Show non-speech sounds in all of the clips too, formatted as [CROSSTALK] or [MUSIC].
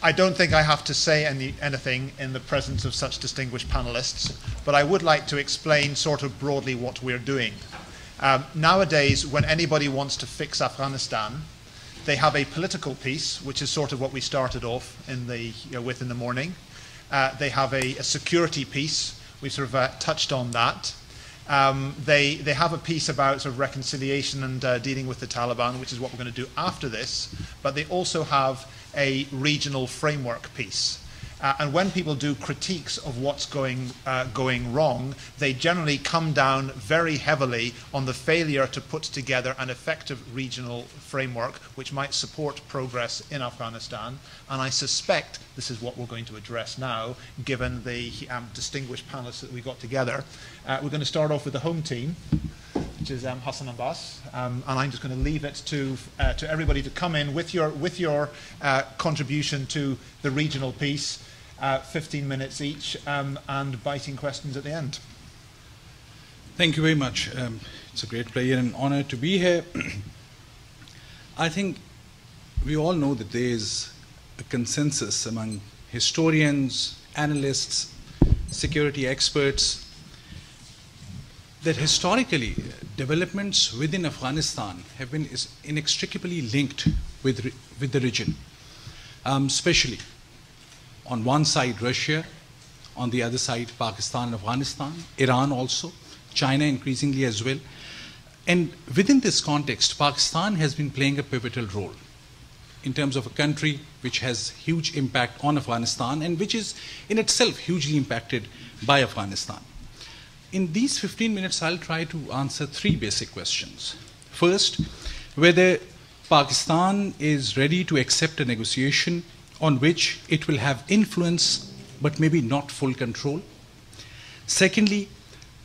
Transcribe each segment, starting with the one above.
I don't think I have to say any, anything in the presence of such distinguished panelists, but I would like to explain sort of broadly what we're doing. Um, nowadays, when anybody wants to fix Afghanistan, they have a political piece, which is sort of what we started off in the, you know, with in the morning. Uh, they have a, a, security piece. We sort of uh, touched on that. Um, they, they have a piece about sort of reconciliation and uh, dealing with the Taliban, which is what we're going to do after this. But they also have a regional framework piece. Uh, and when people do critiques of what's going, uh, going wrong, they generally come down very heavily on the failure to put together an effective regional framework which might support progress in Afghanistan. And I suspect this is what we're going to address now, given the um, distinguished panelists that we got together. Uh, we're going to start off with the home team which is um, Hassan Abbas, um, and I'm just going to leave it to uh, to everybody to come in with your with your uh, contribution to the regional piece, uh, 15 minutes each, um, and biting questions at the end. Thank you very much. Um, it's a great pleasure and honor to be here. [CLEARS THROAT] I think we all know that there is a consensus among historians, analysts, security experts that historically developments within Afghanistan have been inextricably linked with, with the region, um, especially on one side Russia, on the other side Pakistan and Afghanistan, Iran also, China increasingly as well. And within this context, Pakistan has been playing a pivotal role in terms of a country which has huge impact on Afghanistan and which is in itself hugely impacted by Afghanistan in these 15 minutes, I'll try to answer three basic questions. First, whether Pakistan is ready to accept a negotiation on which it will have influence but maybe not full control. Secondly,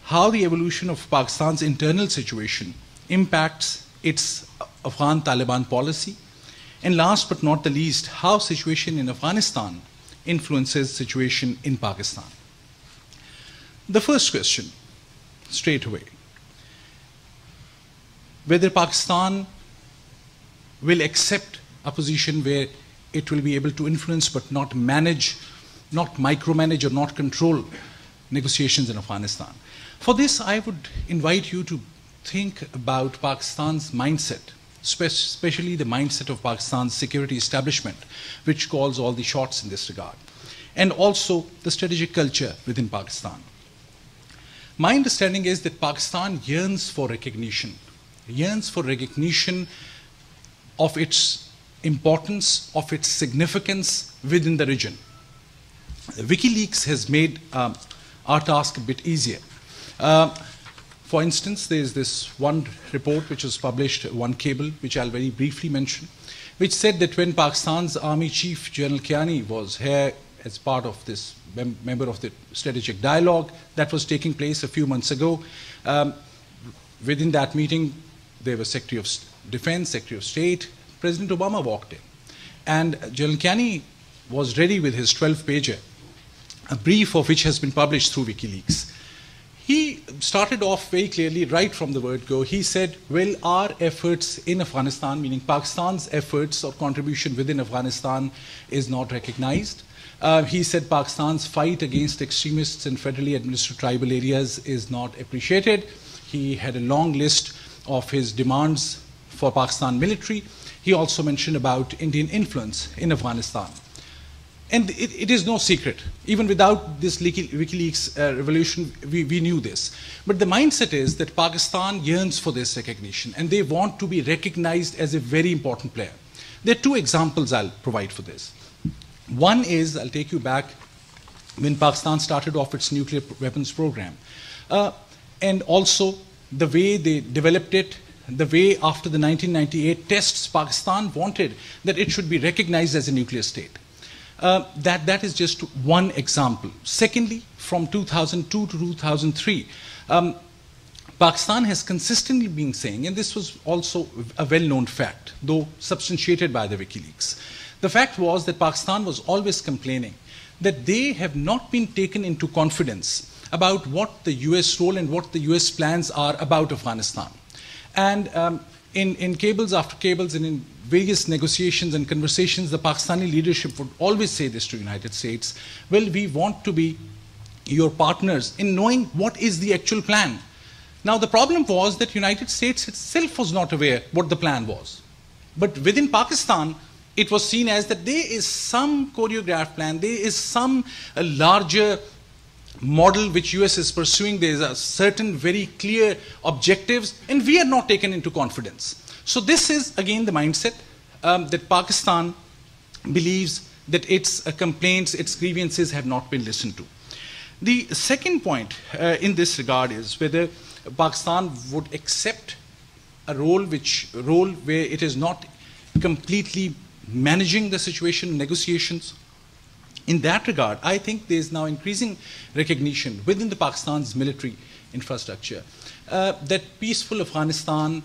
how the evolution of Pakistan's internal situation impacts its Afghan Taliban policy. And last but not the least, how situation in Afghanistan influences situation in Pakistan. The first question, straight away whether Pakistan will accept a position where it will be able to influence but not manage, not micromanage or not control negotiations in Afghanistan. For this, I would invite you to think about Pakistan's mindset, especially the mindset of Pakistan's security establishment, which calls all the shots in this regard, and also the strategic culture within Pakistan. My understanding is that Pakistan yearns for recognition, yearns for recognition of its importance, of its significance within the region. WikiLeaks has made um, our task a bit easier. Uh, for instance, there is this one report which was published, one cable, which I'll very briefly mention, which said that when Pakistan's Army Chief General Kiani was here as part of this mem member of the strategic dialogue that was taking place a few months ago. Um, within that meeting, there was Secretary of Defense, Secretary of State. President Obama walked in. And General Kiani was ready with his 12-pager, a brief of which has been published through WikiLeaks. He started off very clearly right from the word go. He said, well, our efforts in Afghanistan, meaning Pakistan's efforts or contribution within Afghanistan, is not recognized. Uh, he said Pakistan's fight against extremists in federally administered tribal areas is not appreciated. He had a long list of his demands for Pakistan military. He also mentioned about Indian influence in Afghanistan. And it, it is no secret. Even without this WikiLeaks uh, revolution, we, we knew this. But the mindset is that Pakistan yearns for this recognition and they want to be recognized as a very important player. There are two examples I'll provide for this. One is, I'll take you back when Pakistan started off its nuclear weapons program. Uh, and also the way they developed it, the way after the 1998 tests, Pakistan wanted that it should be recognized as a nuclear state. Uh, that, that is just one example. Secondly, from 2002 to 2003, um, Pakistan has consistently been saying, and this was also a well-known fact, though substantiated by the WikiLeaks, the fact was that Pakistan was always complaining that they have not been taken into confidence about what the US role and what the US plans are about Afghanistan. And um, in, in cables after cables and in various negotiations and conversations, the Pakistani leadership would always say this to the United States, well, we want to be your partners in knowing what is the actual plan. Now, the problem was that the United States itself was not aware what the plan was. But within Pakistan, it was seen as that there is some choreographed plan, there is some larger model which US is pursuing, there is a certain very clear objectives, and we are not taken into confidence. So this is again the mindset um, that Pakistan believes that its uh, complaints, its grievances have not been listened to. The second point uh, in this regard is whether Pakistan would accept a role which role where it is not completely managing the situation, negotiations. In that regard, I think there is now increasing recognition within the Pakistan's military infrastructure uh, that peaceful Afghanistan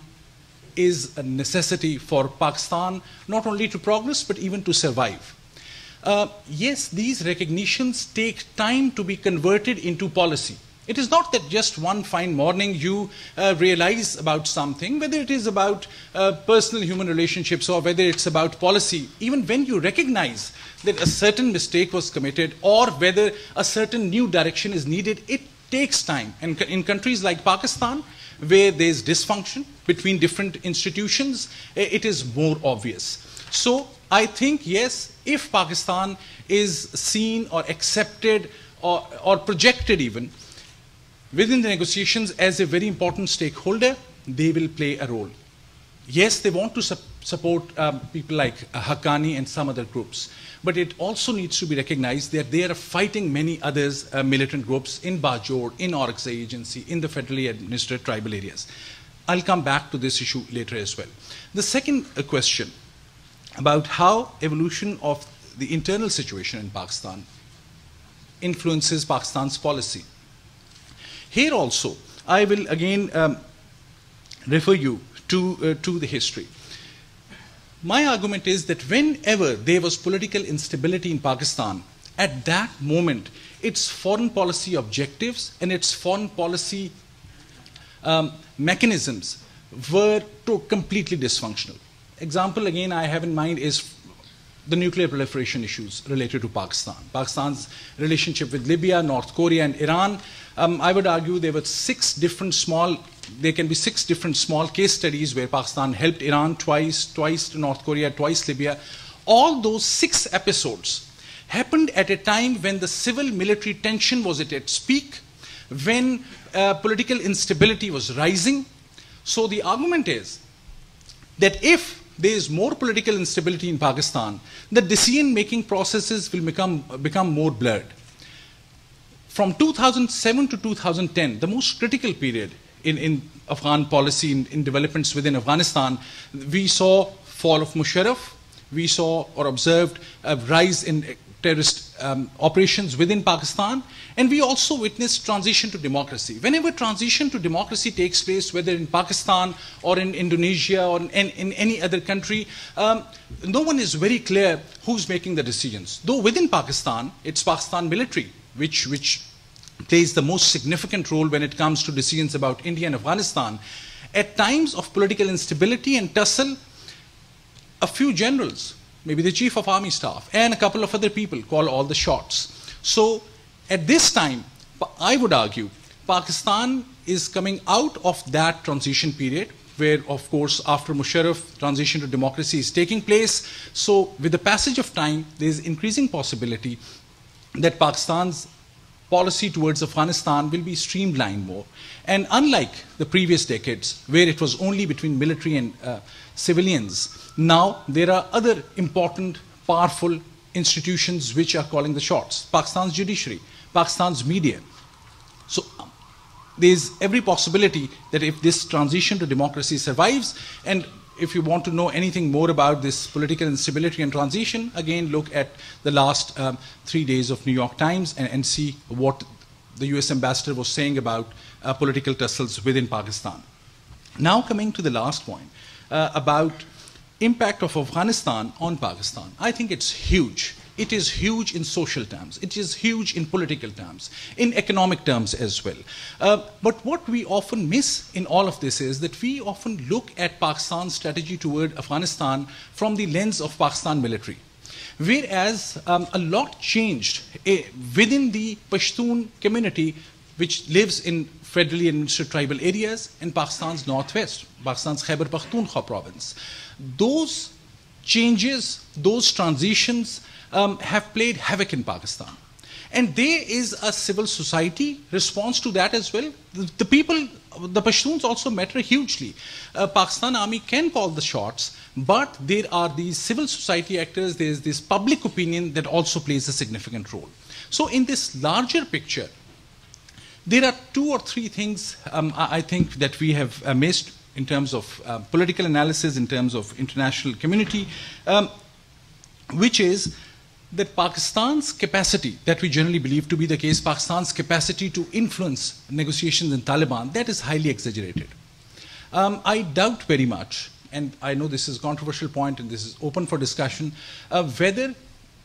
is a necessity for Pakistan not only to progress but even to survive. Uh, yes, these recognitions take time to be converted into policy. It is not that just one fine morning you uh, realize about something, whether it is about uh, personal human relationships or whether it's about policy. Even when you recognize that a certain mistake was committed or whether a certain new direction is needed, it takes time. And in countries like Pakistan, where there's dysfunction between different institutions, eh, it is more obvious. So I think, yes, if Pakistan is seen or accepted or, or projected even within the negotiations as a very important stakeholder, they will play a role. Yes, they want to su support um, people like uh, Haqqani and some other groups, but it also needs to be recognized that they are fighting many other uh, militant groups in Bajaur, in Orakzai agency, in the federally administered tribal areas. I'll come back to this issue later as well. The second uh, question about how evolution of the internal situation in Pakistan influences Pakistan's policy. Here also, I will again um, refer you to, uh, to the history. My argument is that whenever there was political instability in Pakistan, at that moment, its foreign policy objectives and its foreign policy um, mechanisms were completely dysfunctional. Example again I have in mind is the nuclear proliferation issues related to Pakistan. Pakistan's relationship with Libya, North Korea, and Iran. Um, I would argue there were six different small, there can be six different small case studies where Pakistan helped Iran twice, twice to North Korea, twice Libya. All those six episodes happened at a time when the civil military tension was at its peak, when uh, political instability was rising. So the argument is that if there is more political instability in Pakistan, the decision-making processes will become, become more blurred. From 2007 to 2010, the most critical period in, in Afghan policy, in, in developments within Afghanistan, we saw fall of Musharraf, we saw or observed a rise in terrorist um, operations within Pakistan, and we also witnessed transition to democracy. Whenever transition to democracy takes place, whether in Pakistan or in Indonesia or in, in any other country, um, no one is very clear who's making the decisions. Though within Pakistan, it's Pakistan military, which, which plays the most significant role when it comes to decisions about India and Afghanistan. At times of political instability and tussle, a few generals, maybe the chief of army staff, and a couple of other people call all the shots. So at this time, I would argue, Pakistan is coming out of that transition period where, of course, after Musharraf, transition to democracy is taking place. So, with the passage of time, there is increasing possibility that Pakistan's policy towards Afghanistan will be streamlined more. And unlike the previous decades, where it was only between military and uh, civilians, now there are other important, powerful institutions which are calling the shots. Pakistan's judiciary, Pakistan's media. So there's every possibility that if this transition to democracy survives, and if you want to know anything more about this political instability and transition, again, look at the last um, three days of New York Times and, and, see what the US ambassador was saying about uh, political tussles within Pakistan. Now coming to the last point uh, about impact of Afghanistan on Pakistan. I think it's huge it is huge in social terms, it is huge in political terms, in economic terms as well. Uh, but what we often miss in all of this is that we often look at Pakistan's strategy toward Afghanistan from the lens of Pakistan military. Whereas um, a lot changed uh, within the Pashtun community, which lives in federally administered tribal areas in Pakistan's northwest, Pakistan's Khyber Pakhtunkhwa province. Those changes, those transitions um, have played havoc in Pakistan. And there is a civil society response to that as well. The, the people, the Pashtuns also matter hugely. Uh, Pakistan army can call the shots, but there are these civil society actors, there's this public opinion that also plays a significant role. So in this larger picture, there are two or three things um, I think that we have uh, missed in terms of uh, political analysis, in terms of international community, um, which is that Pakistan's capacity, that we generally believe to be the case, Pakistan's capacity to influence negotiations in Taliban, that is highly exaggerated. Um, I doubt very much, and I know this is a controversial point and this is open for discussion, uh, whether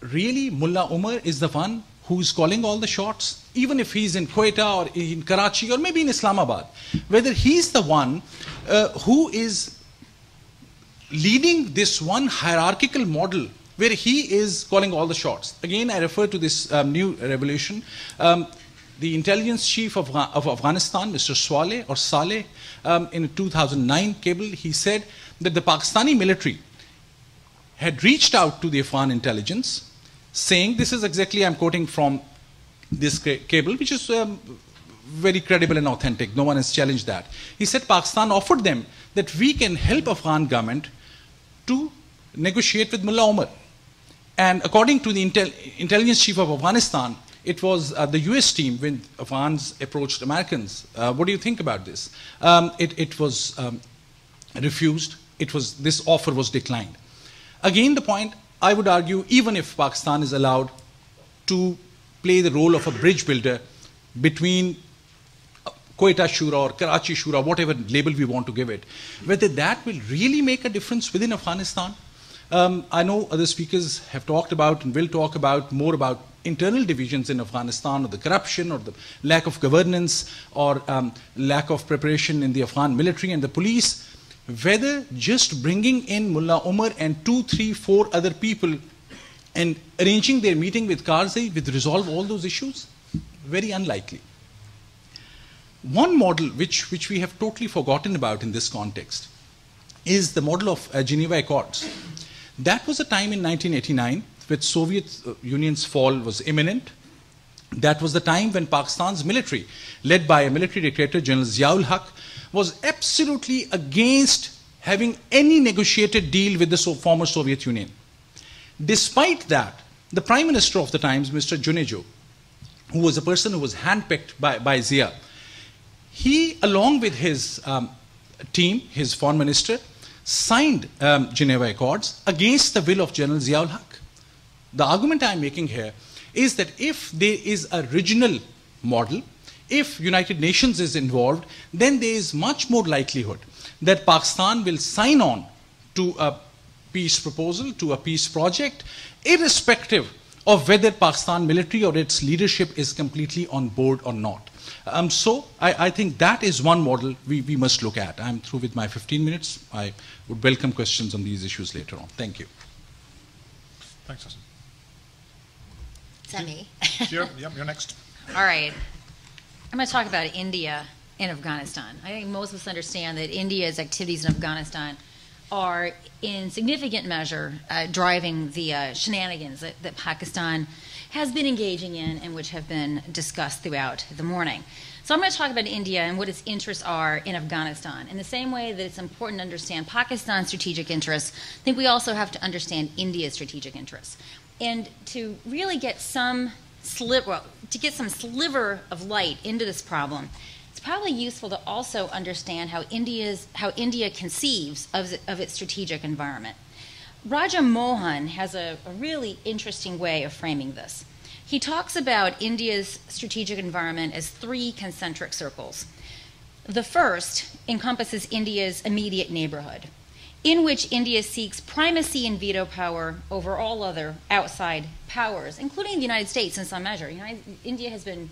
really Mullah Umar is the one who's calling all the shots, even if he's in Quetta or in Karachi or maybe in Islamabad, whether he's the one uh, who is leading this one hierarchical model where he is calling all the shots. Again, I refer to this um, new revelation. Um, the intelligence chief of, of, Afghanistan, Mr. Swaleh or Saleh, um, in a 2009 cable, he said that the Pakistani military had reached out to the Afghan intelligence saying, this is exactly, I'm quoting from this cable, which is um, very credible and authentic. No one has challenged that. He said Pakistan offered them that we can help Afghan government to negotiate with Mullah Omar. And according to the intel intelligence chief of Afghanistan, it was uh, the US team when Afghans approached Americans. Uh, what do you think about this? Um, it, it, was um, refused. It was, this offer was declined. Again, the point, I would argue, even if Pakistan is allowed to play the role of a bridge builder between Quetta Shura or Karachi Shura, whatever label we want to give it, whether that will really make a difference within Afghanistan um, I know other speakers have talked about and will talk about more about internal divisions in Afghanistan or the corruption or the lack of governance or um, lack of preparation in the Afghan military and the police. Whether just bringing in Mullah Omar and two, three, four other people and arranging their meeting with Karzai would resolve all those issues? Very unlikely. One model which, which we have totally forgotten about in this context is the model of uh, Geneva Accords. That was a time in 1989 when Soviet uh, Union's fall was imminent. That was the time when Pakistan's military, led by a military dictator, General Ziaul Haq, was absolutely against having any negotiated deal with the former Soviet Union. Despite that, the prime minister of the times, Mr. Junejo, who was a person who was handpicked by, by Zia, he, along with his um, team, his foreign minister, signed um, Geneva Accords against the will of General Ziaul Haq. The argument I'm making here is that if there is a regional model, if United Nations is involved, then there is much more likelihood that Pakistan will sign on to a peace proposal, to a peace project, irrespective of whether Pakistan military or its leadership is completely on board or not. Um, so I, I, think that is one model we, we must look at. I'm through with my 15 minutes. I would welcome questions on these issues later on. Thank you. Thanks, Hassan. Is that me? Sure. yep, you're next. All right. I'm going to talk about India and Afghanistan. I think most of us understand that India's activities in Afghanistan are in significant measure uh, driving the uh, shenanigans that, that Pakistan has been engaging in and which have been discussed throughout the morning. So I'm going to talk about India and what its interests are in Afghanistan. In the same way that it's important to understand Pakistan's strategic interests, I think we also have to understand India's strategic interests. And to really get some sliver, well, to get some sliver of light into this problem, it's probably useful to also understand how India's how India conceives of, of its strategic environment. Raja Mohan has a, a really interesting way of framing this. He talks about India's strategic environment as three concentric circles. The first encompasses India's immediate neighborhood. In which India seeks primacy and veto power over all other outside powers, including the United States in some measure. United, India has been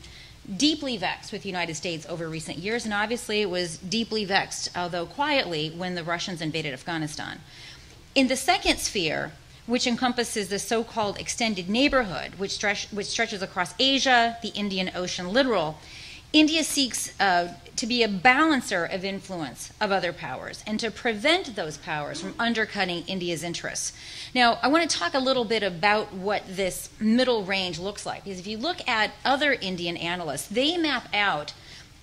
deeply vexed with the United States over recent years, and obviously it was deeply vexed, although quietly, when the Russians invaded Afghanistan. In the second sphere, which encompasses the so called extended neighborhood, which, stretch, which, stretches across Asia, the Indian Ocean littoral, India seeks uh, to be a balancer of influence of other powers and to prevent those powers from undercutting India's interests. Now, I want to talk a little bit about what this middle range looks like, because if you look at other Indian analysts, they map out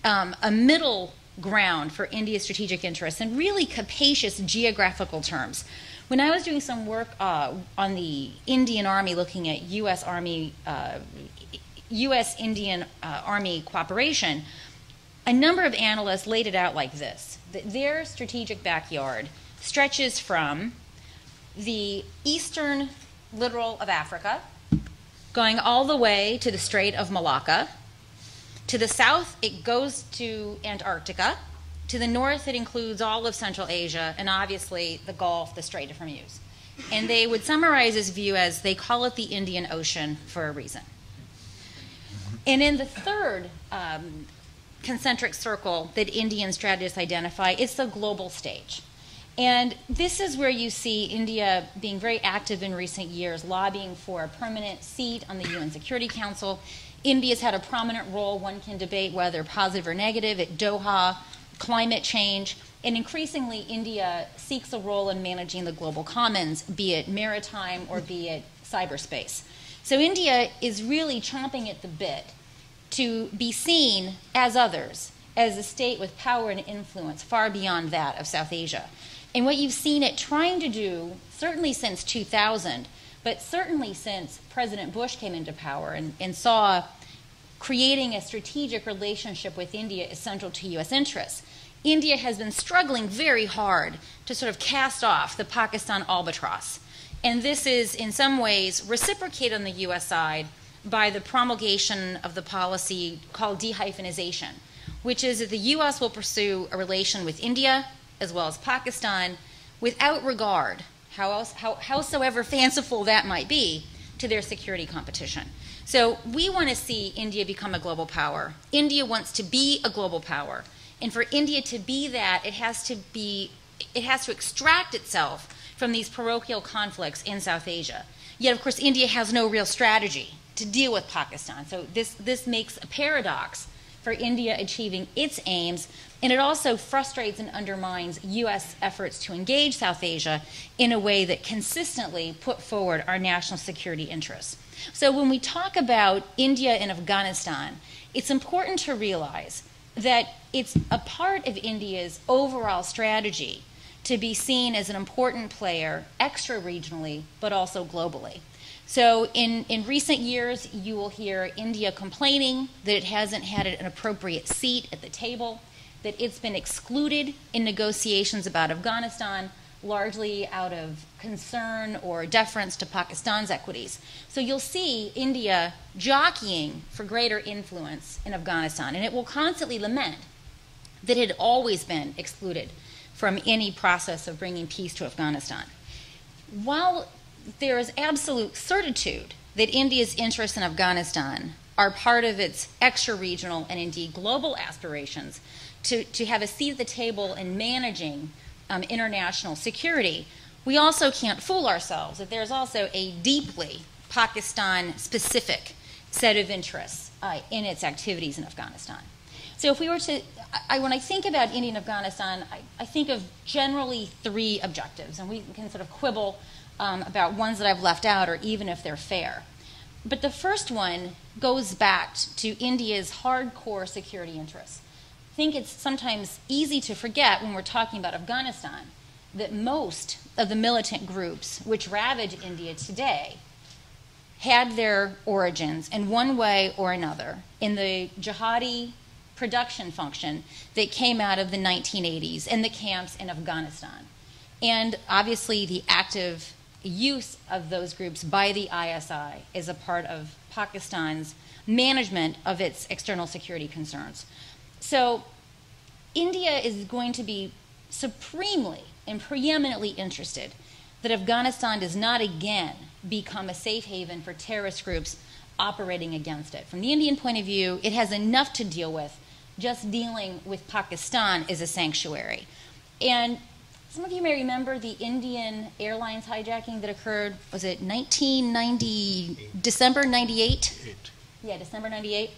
um, a middle ground for India's strategic interests in really capacious geographical terms. When I was doing some work uh, on the Indian Army, looking at U.S. Army, uh, U.S. Indian uh, Army cooperation, a number of analysts laid it out like this: that their strategic backyard stretches from the eastern littoral of Africa, going all the way to the Strait of Malacca. To the south, it goes to Antarctica to the north, it includes all of Central Asia and obviously the Gulf, the Strait of Hormuz. And they would summarize this view as they call it the Indian Ocean for a reason. And in the third um, concentric circle that Indian strategists identify, it's the global stage. And this is where you see India being very active in recent years, lobbying for a permanent seat on the UN Security Council. India's had a prominent role, one can debate whether positive or negative, at Doha climate change, and increasingly India seeks a role in managing the global commons, be it maritime or be it cyberspace. So India is really chomping at the bit to be seen as others, as a state with power and influence far beyond that of South Asia. And what you've seen it trying to do, certainly since 2000, but certainly since President Bush came into power and, and saw creating a strategic relationship with India is central to U.S. interests. India has been struggling very hard to sort of cast off the Pakistan albatross. And this is, in some ways, reciprocated on the U.S. side by the promulgation of the policy called dehyphenization, which is that the U.S. will pursue a relation with India as well as Pakistan without regard, how else, how, howsoever fanciful that might be, to their security competition. So we want to see India become a global power. India wants to be a global power. And for India to be that, it has to be it has to extract itself from these parochial conflicts in South Asia. Yet of course India has no real strategy to deal with Pakistan. So this this makes a paradox for India achieving its aims, and it also frustrates and undermines U.S. efforts to engage South Asia in a way that consistently put forward our national security interests. So when we talk about India and Afghanistan, it's important to realize that it's a part of India's overall strategy to be seen as an important player extra regionally, but also globally. So, in, in recent years, you will hear India complaining that it hasn't had an appropriate seat at the table, that it's been excluded in negotiations about Afghanistan, largely out of concern or deference to Pakistan's equities. So you'll see India jockeying for greater influence in Afghanistan, and it will constantly lament that it had always been excluded from any process of bringing peace to Afghanistan. While there is absolute certitude that India's interests in Afghanistan are part of its extra regional and indeed global aspirations to, to have a seat at the table in managing um, international security, we also can't fool ourselves that there's also a deeply Pakistan specific set of interests uh, in its activities in Afghanistan. So, if we were to, I, when I think about India and Afghanistan, I, I, think of generally three objectives, and we can sort of quibble um, about ones that I've left out or even if they're fair. But the first one goes back to India's hardcore security interests I think it's sometimes easy to forget when we're talking about Afghanistan that most of the militant groups which ravage India today had their origins in one way or another in the jihadi production function that came out of the 1980s in the camps in Afghanistan. And obviously, the active use of those groups by the ISI is a part of Pakistan's management of its external security concerns. So India is going to be supremely and preeminently interested that Afghanistan does not again become a safe haven for terrorist groups operating against it. From the Indian point of view, it has enough to deal with. Just dealing with Pakistan is a sanctuary. And some of you may remember the Indian Airlines hijacking that occurred, was it 1990, December 98? Eight. Yeah, December 98.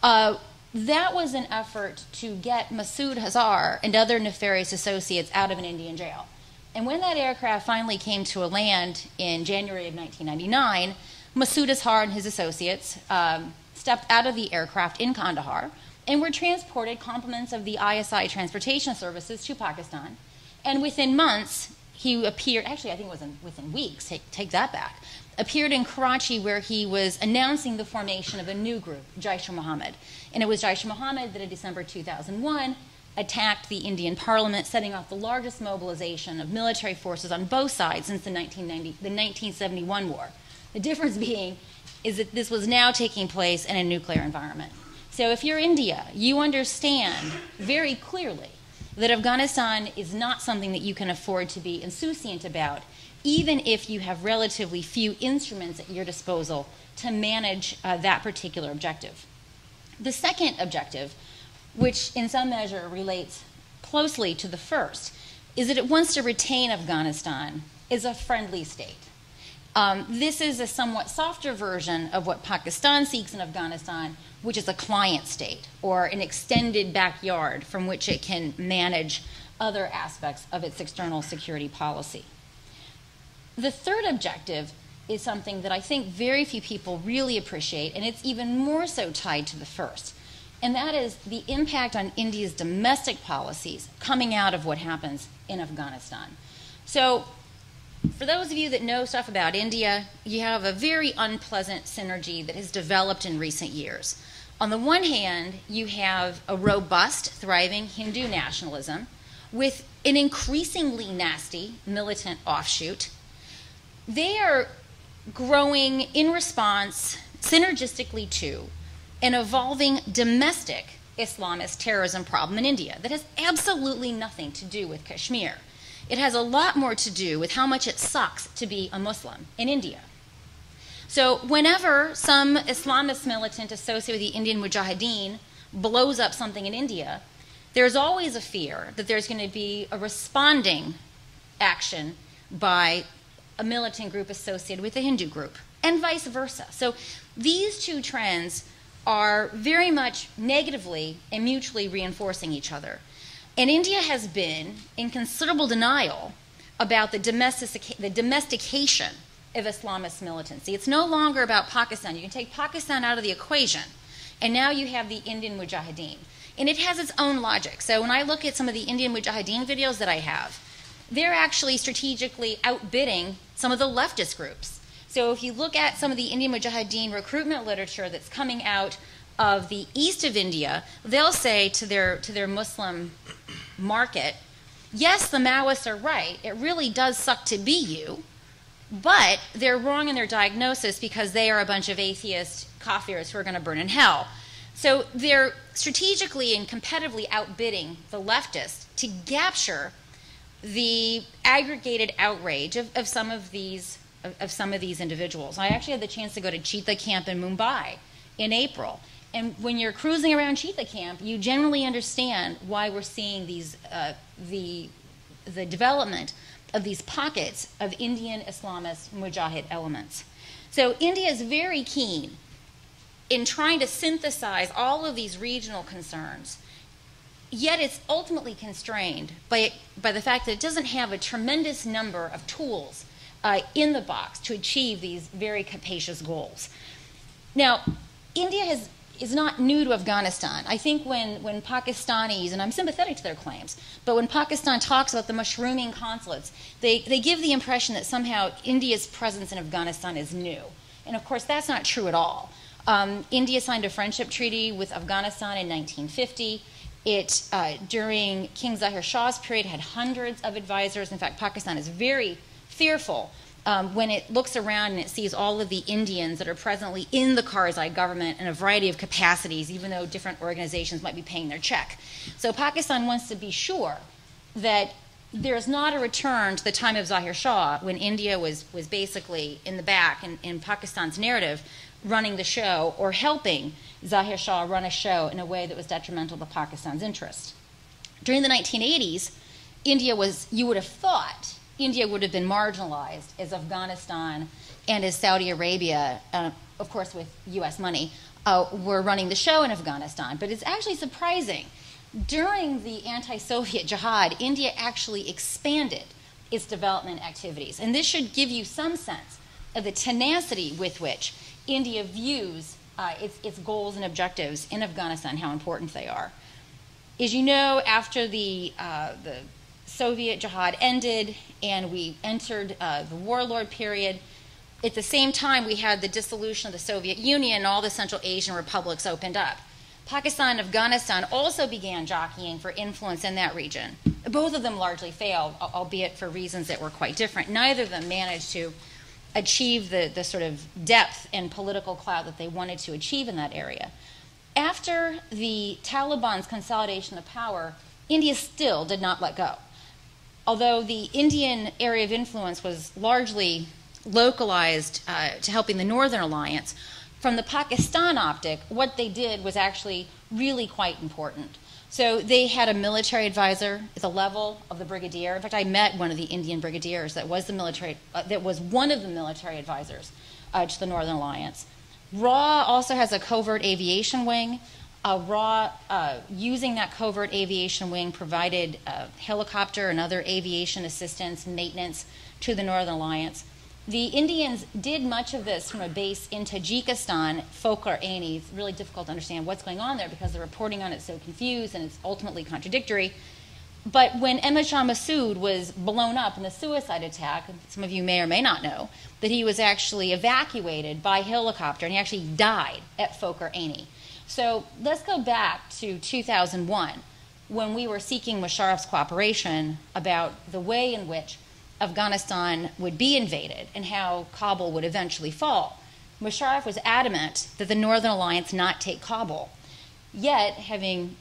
Uh, that was an effort to get Masood Azhar and other nefarious associates out of an Indian jail. And when that aircraft finally came to a land in January of 1999, Masood Azhar and his associates um, stepped out of the aircraft in Kandahar and were transported complements of the ISI transportation services to Pakistan. And within months, he appeared, actually, I think it was in, within weeks, take, take that back, appeared in Karachi where he was announcing the formation of a new group, Jaish-e-Mohammed. And it was Jaish-e-Mohammed that in December 2001 attacked the Indian parliament, setting off the largest mobilization of military forces on both sides since the, 1990, the 1971 war. The difference [LAUGHS] being is that this was now taking place in a nuclear environment. So if you're India, you understand very clearly that Afghanistan is not something that you can afford to be insouciant about, even if you have relatively few instruments at your disposal to manage uh, that particular objective. The second objective, which in some measure relates closely to the first, is that it wants to retain Afghanistan as a friendly state. Um, this is a somewhat softer version of what Pakistan seeks in Afghanistan, which is a client state or an extended backyard from which it can manage other aspects of its external security policy. The third objective is something that I think very few people really appreciate, and it's even more so tied to the first. And that is the impact on India's domestic policies coming out of what happens in Afghanistan. So, for those of you that know stuff about India, you have a very unpleasant synergy that has developed in recent years. On the one hand, you have a robust, thriving Hindu nationalism with an increasingly nasty militant offshoot. They are growing in response synergistically to an evolving domestic Islamist terrorism problem in India that has absolutely nothing to do with Kashmir. It has a lot more to do with how much it sucks to be a Muslim in India. So, whenever some Islamist militant associated with the Indian Mujahideen blows up something in India, there's always a fear that there's going to be a responding action by a militant group associated with a Hindu group, and vice versa. So, these two trends are very much negatively and mutually reinforcing each other. And India has been in considerable denial about the, domestic, the domestication of Islamist militancy. It's no longer about Pakistan. You can take Pakistan out of the equation, and now you have the Indian Mujahideen. And it has its own logic. So when I look at some of the Indian Mujahideen videos that I have, they're actually strategically outbidding some of the leftist groups. So if you look at some of the Indian Mujahideen recruitment literature that's coming out of the east of India, they'll say to their to their Muslim market, yes, the Maoists are right. It really does suck to be you, but they're wrong in their diagnosis because they are a bunch of atheist kafirs who are going to burn in hell. So they're strategically and competitively outbidding the leftists to capture the aggregated outrage of, of some of these of, of some of these individuals. I actually had the chance to go to Cheetah Camp in Mumbai in April, and when you're cruising around Cheetah Camp, you generally understand why we're seeing these uh, the the development of these pockets of Indian Islamist Mujahid elements. So India is very keen in trying to synthesize all of these regional concerns. Yet it's ultimately constrained by, by the fact that it doesn't have a tremendous number of tools uh, in the box to achieve these very capacious goals. Now, India has is not new to Afghanistan. I think when, when Pakistanis, and I'm sympathetic to their claims, but when Pakistan talks about the mushrooming consulates, they, they give the impression that somehow India's presence in Afghanistan is new. And of course, that's not true at all. Um, India signed a friendship treaty with Afghanistan in 1950. It, uh, during King Zahir Shah's period, had hundreds of advisors. In fact, Pakistan is very fearful um, when it looks around and it sees all of the Indians that are presently in the Karzai government in a variety of capacities, even though different organizations might be paying their check. So Pakistan wants to be sure that there's not a return to the time of Zahir Shah when India was, was basically in the back in, in Pakistan's narrative running the show or helping Zahir Shah run a show in a way that was detrimental to Pakistan's interest. During the 1980s, India was, you would have thought, India would have been marginalized as Afghanistan and as Saudi Arabia, uh, of course with US money, uh, were running the show in Afghanistan. But it's actually surprising. During the anti Soviet jihad, India actually expanded its development activities. And this should give you some sense of the tenacity with which India views uh, its, its goals and objectives in Afghanistan, how important they are. As you know, after the, uh, the Soviet jihad ended and we entered uh, the warlord period, at the same time we had the dissolution of the Soviet Union and all the Central Asian republics opened up. Pakistan and Afghanistan also began jockeying for influence in that region. Both of them largely failed, albeit for reasons that were quite different. Neither of them managed to achieve the, the sort of depth and political clout that they wanted to achieve in that area. After the Taliban's consolidation of power, India still did not let go. Although the Indian area of influence was largely localized uh, to helping the Northern Alliance, from the Pakistan optic, what they did was actually really quite important. So they had a military advisor at the level of the brigadier. In fact, I met one of the Indian brigadiers that was the military, uh, that was one of the military advisors uh, to the Northern Alliance. RAW also has a covert aviation wing. RAW, uh, using that covert aviation wing, provided uh, helicopter and other aviation assistance maintenance to the Northern Alliance. The Indians did much of this from a base in Tajikistan, Farkhor Ayni. It's really difficult to understand what's going on there because the reporting on it's so confused and it's ultimately contradictory. But when Ahmad Shah Massoud was blown up in the suicide attack, some of you may or may not know, that he was actually evacuated by helicopter and he actually died at Farkhor Ayni. So let's go back to 2001 when we were seeking Musharraf's cooperation about the way in which Afghanistan would be invaded and how Kabul would eventually fall. Musharraf was adamant that the Northern Alliance not take Kabul. Yet, having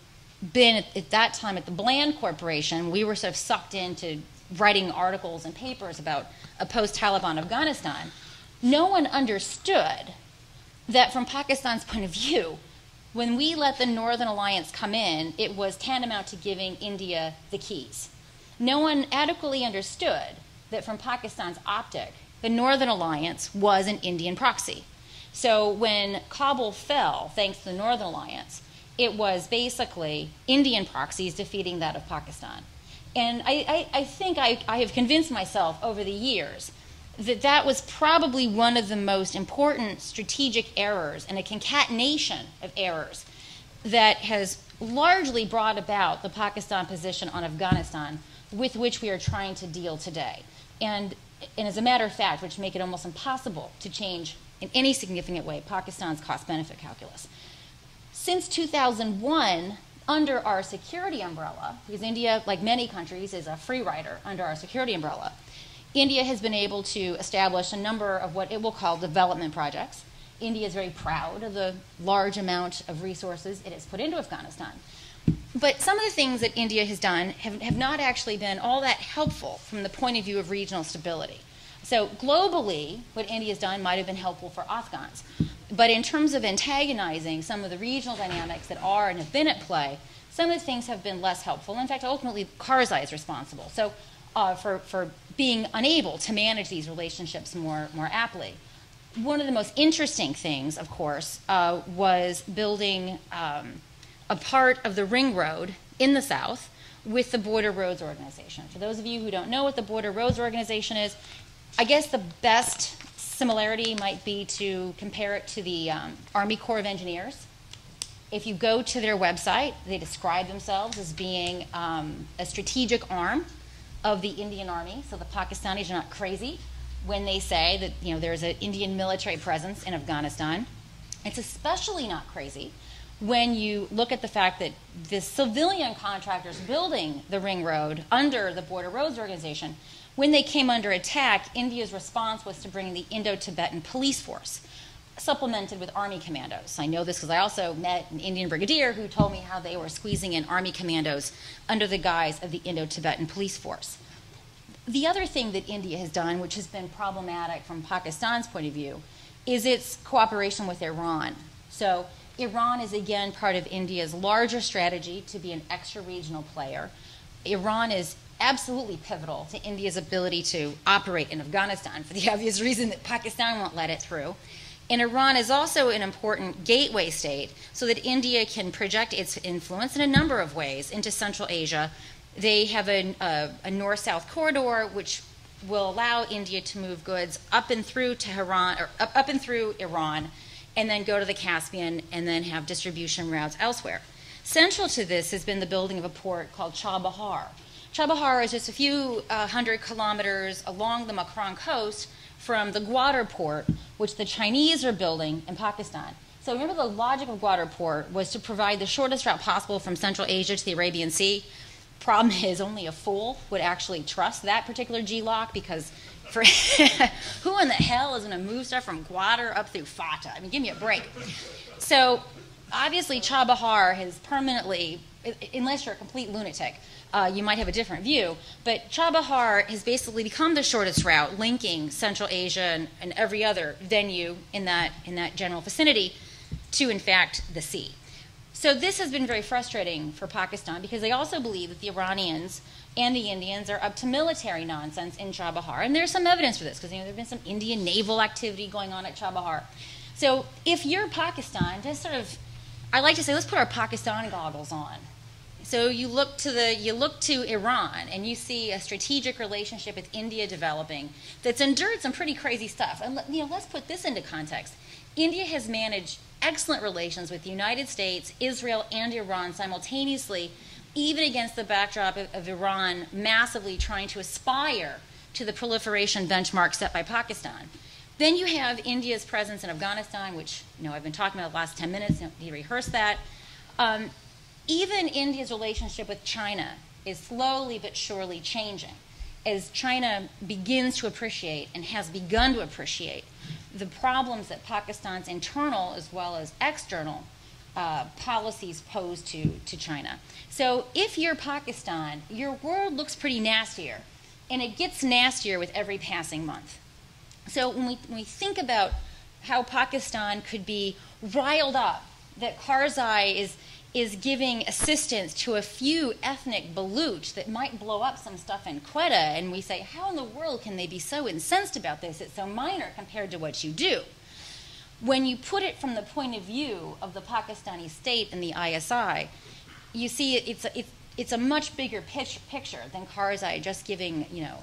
been at, at that time at the RAND Corporation, we were sort of sucked into writing articles and papers about a post Taliban Afghanistan. No one understood that from Pakistan's point of view, when we let the Northern Alliance come in, it was tantamount to giving India the keys. No one adequately understood that from Pakistan's optic, the Northern Alliance was an Indian proxy. So when Kabul fell, thanks to the Northern Alliance, it was basically Indian proxies defeating that of Pakistan. And I, I, I think I, I have convinced myself over the years that that was probably one of the most important strategic errors and a concatenation of errors that has largely brought about the Pakistan position on Afghanistan with which we are trying to deal today and, and as a matter of fact, which make it almost impossible to change in any significant way Pakistan's cost benefit calculus. Since 2001, under our security umbrella, because India, like many countries, is a free rider under our security umbrella, India has been able to establish a number of what it will call development projects. India is very proud of the large amount of resources it has put into Afghanistan. But some of the things that India has done have, have not actually been all that helpful from the point of view of regional stability. So globally, what India has done might have been helpful for Afghans. But in terms of antagonizing some of the regional dynamics that are and have been at play, some of the things have been less helpful. In fact, ultimately, Karzai is responsible. So uh, for, for being unable to manage these relationships more, more aptly. One of the most interesting things, of course, uh, was building um, a part of the ring road in the south with the Border Roads Organization. For those of you who don't know what the Border Roads Organization is, I guess the best similarity might be to compare it to the um, Army Corps of Engineers. If you go to their website, they describe themselves as being um, a strategic arm of the Indian Army. So the Pakistanis are not crazy when they say that you know there's an Indian military presence in Afghanistan. It's especially not crazy when you look at the fact that the civilian contractors building the ring road under the Border Roads Organization, when they came under attack, India's response was to bring the Indo Tibetan police force. Supplemented with army commandos. I know this because I also met an Indian brigadier who told me how they were squeezing in army commandos under the guise of the Indo Tibetan police force. The other thing that India has done, which has been problematic from Pakistan's point of view, is its cooperation with Iran. So, Iran is again part of India's larger strategy to be an extra regional player. Iran is absolutely pivotal to India's ability to operate in Afghanistan for the [LAUGHS] obvious reason that Pakistan won't let it through. And Iran is also an important gateway state so that India can project its influence in a number of ways into Central Asia. They have a, a, a north south corridor which will allow India to move goods up and through Tehran, or up, up and through Iran, and then go to the Caspian and then have distribution routes elsewhere. Central to this has been the building of a port called Chabahar. Chabahar is just a few uh, hundred kilometers along the Makran coast from the Gwadar port, which the Chinese are building in Pakistan. So remember the logic of Gwadar port was to provide the shortest route possible from Central Asia to the Arabian Sea. Problem [LAUGHS] is, only a fool would actually trust that particular G-lock because for [LAUGHS] who in the hell is going to move stuff from Gwadar up through FATA? I mean, give me a break. So obviously, Chabahar has permanently, unless you're a complete lunatic, uh, you might have a different view. But Chabahar has basically become the shortest route linking Central Asia and, and every other venue in that, in that general vicinity to, in fact, the sea. So this has been very frustrating for Pakistan because they also believe that the Iranians and the Indians are up to military nonsense in Chabahar. And there's some evidence for this because you know, there has been some Indian naval activity going on at Chabahar. So if you're Pakistan, just sort of, I like to say, let's put our Pakistan goggles on so you look to the you look to Iran and you see a strategic relationship with India developing that's endured some pretty crazy stuff. And you know, let's put this into context. India has managed excellent relations with the United States, Israel, and Iran simultaneously, even against the backdrop of, of Iran massively trying to aspire to the proliferation benchmark set by Pakistan. Then you have India's presence in Afghanistan, which you know I've been talking about the last 10 minutes. You don't need to rehearse that. Um, even India's relationship with China is slowly but surely changing as China begins to appreciate and has begun to appreciate the problems that Pakistan's internal as well as external uh, policies pose to, to China. So if you're Pakistan, your world looks pretty nastier, and it gets nastier with every passing month. So when we, when we think about how Pakistan could be riled up, that Karzai is is giving assistance to a few ethnic Baluch that might blow up some stuff in Quetta, and we say, how in the world can they be so incensed about this? It's so minor compared to what you do. When you put it from the point of view of the Pakistani state and the ISI, you see it's a, it's, it's a much bigger pitch, picture than Karzai just giving, you know,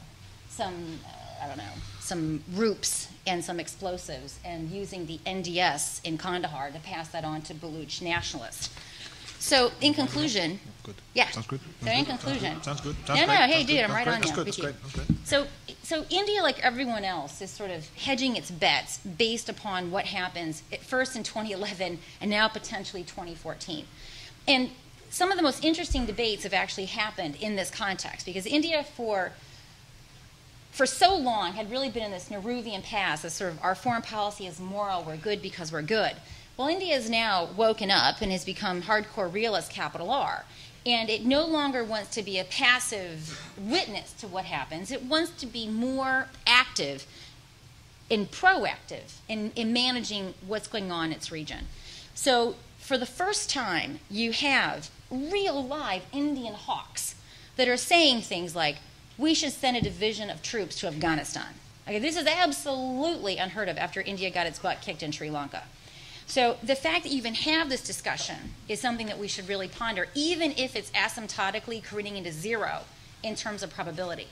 some, uh, I don't know, some roops and some explosives and using the NDS in Kandahar to pass that on to Baluch nationalists. So, in conclusion, Good. yeah. Sounds good. So, in conclusion, Sounds good. no, Sounds no, great. hey, dude, good. I'm right on you. good. That's you. great. That's great. So, so India, like everyone else, is sort of hedging its bets based upon what happens at first in 2011 and now potentially 2014. And some of the most interesting debates have actually happened in this context because India, for for so long, had really been in this Nehruvian past, as sort of our foreign policy is moral, we're good because we're good. Well, India has now woken up and has become hardcore realist, capital R. And it no longer wants to be a passive witness to what happens. It wants to be more active and proactive in, in managing what's going on in its region. So, for the first time, you have real live Indian hawks that are saying things like, we should send a division of troops to Afghanistan. Okay, this is absolutely unheard of after India got its butt kicked in Sri Lanka. So the fact that you even have this discussion is something that we should really ponder, even if it's asymptotically careening into zero in terms of probability.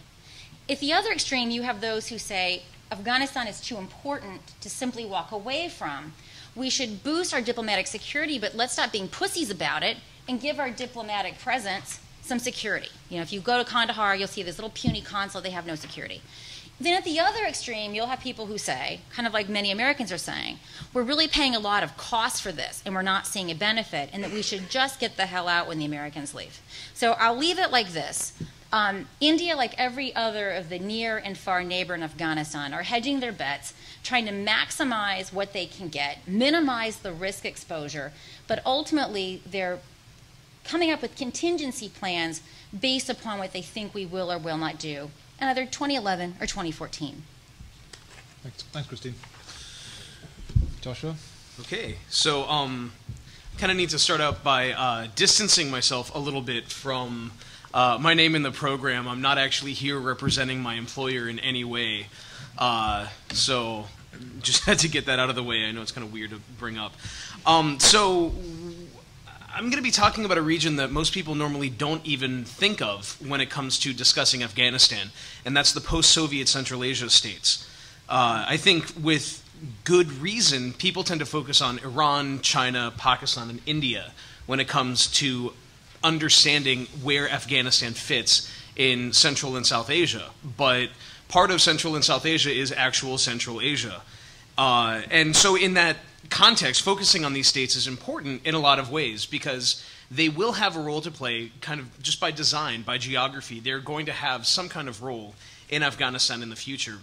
At the other extreme, you have those who say Afghanistan is too important to simply walk away from. We should boost our diplomatic security, but let's stop being pussies about it and give our diplomatic presence some security. You know, if you go to Kandahar, you'll see this little puny consulate, they have no security. Then at the other extreme, you'll have people who say, kind of like many Americans are saying, we're really paying a lot of cost for this and we're not seeing a benefit, and that we should just get the hell out when the Americans leave. So I'll leave it like this. Um, India, like every other of the near and far neighbor in Afghanistan, are hedging their bets trying to maximize what they can get, minimize the risk exposure, but ultimately they're coming up with contingency plans based upon what they think we will or will not do in either 2011 or 2014. Thanks, Thanks Christine. Joshua? Okay, so um, kind of need to start out by uh, distancing myself a little bit from uh, my name in the program. I'm not actually here representing my employer in any way. Uh, so just [LAUGHS] had to get that out of the way. I know it's kind of weird to bring up. Um, so I'm going to be talking about a region that most people normally don't even think of when it comes to discussing Afghanistan, and that's the post Soviet Central Asia states. Uh, I think with good reason, people tend to focus on Iran, China, Pakistan, and India when it comes to understanding where Afghanistan fits in Central and South Asia. But part of Central and South Asia is actual Central Asia. Uh, and so, in that context, focusing on these states is important in a lot of ways because they will have a role to play, kind of just by design, by geography. They're going to have some kind of role in Afghanistan in the future.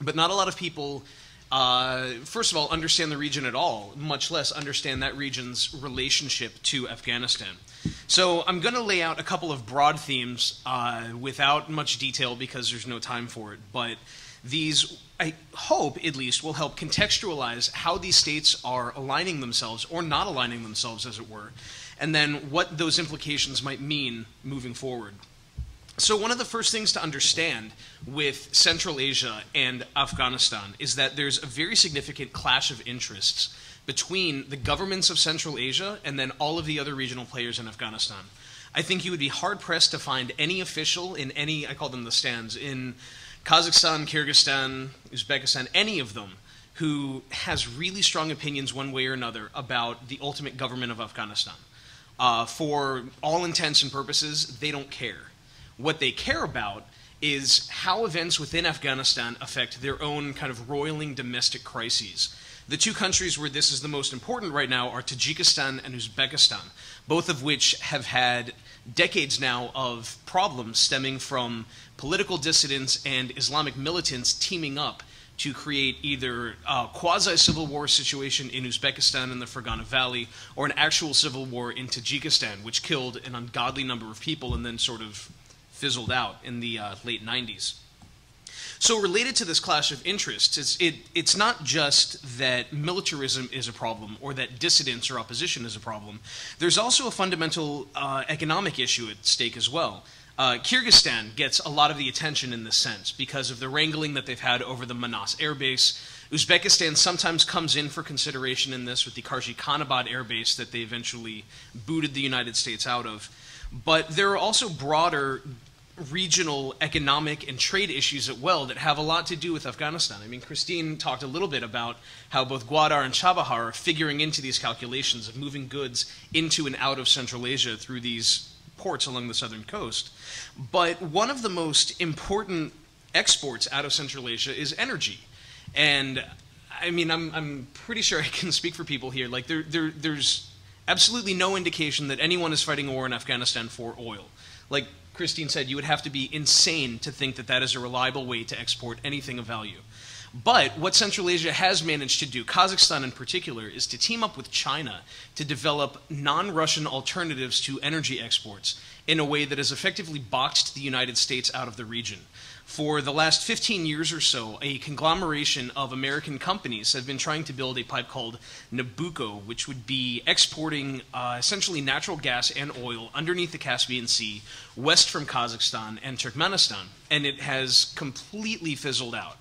But not a lot of people uh, first of all, understand the region at all, much less understand that region's relationship to Afghanistan. So I'm going to lay out a couple of broad themes uh, without much detail because there's no time for it. But these, I hope at least, will help contextualize how these states are aligning themselves or not aligning themselves, as it were, and then what those implications might mean moving forward. So, one of the first things to understand with Central Asia and Afghanistan is that there's a very significant clash of interests between the governments of Central Asia and then all of the other regional players in Afghanistan. I think you would be hard pressed to find any official in any, I call them the stands, in Kazakhstan, Kyrgyzstan, Uzbekistan, any of them, who has really strong opinions one way or another about the ultimate government of Afghanistan. Uh, for all intents and purposes, they don't care what they care about is how events within Afghanistan affect their own kind of roiling domestic crises. The two countries where this is the most important right now are Tajikistan and Uzbekistan, both of which have had decades now of problems stemming from political dissidents and Islamic militants teaming up to create either a quasi civil war situation in Uzbekistan in the Fergana Valley or an actual civil war in Tajikistan, which killed an ungodly number of people and then sort of fizzled out in the uh, late 90s. So, related to this clash of interests, it's, it, it's not just that militarism is a problem or that dissidence or opposition is a problem. There's also a fundamental uh, economic issue at stake as well. Uh, Kyrgyzstan gets a lot of the attention in this sense because of the wrangling that they've had over the Manas airbase. Uzbekistan sometimes comes in for consideration in this with the Karshi Khanabad airbase that they eventually booted the United States out of. But there are also broader regional economic and trade issues as well that have a lot to do with Afghanistan. I mean, Christine talked a little bit about how both Gwadar and Chabahar are figuring into these calculations of moving goods into and out of Central Asia through these ports along the southern coast. But one of the most important exports out of Central Asia is energy. And I mean, I'm, I'm pretty sure I can speak for people here. Like, there, there, there's absolutely no indication that anyone is fighting a war in Afghanistan for oil. Like, Christine said, you would have to be insane to think that that is a reliable way to export anything of value. But what Central Asia has managed to do, Kazakhstan in particular, is to team up with China to develop non Russian alternatives to energy exports in a way that has effectively boxed the United States out of the region. For the last 15 years or so, a conglomeration of American companies have been trying to build a pipe called Nabucco, which would be exporting uh, essentially natural gas and oil underneath the Caspian Sea, west from Kazakhstan and Turkmenistan. And it has completely fizzled out.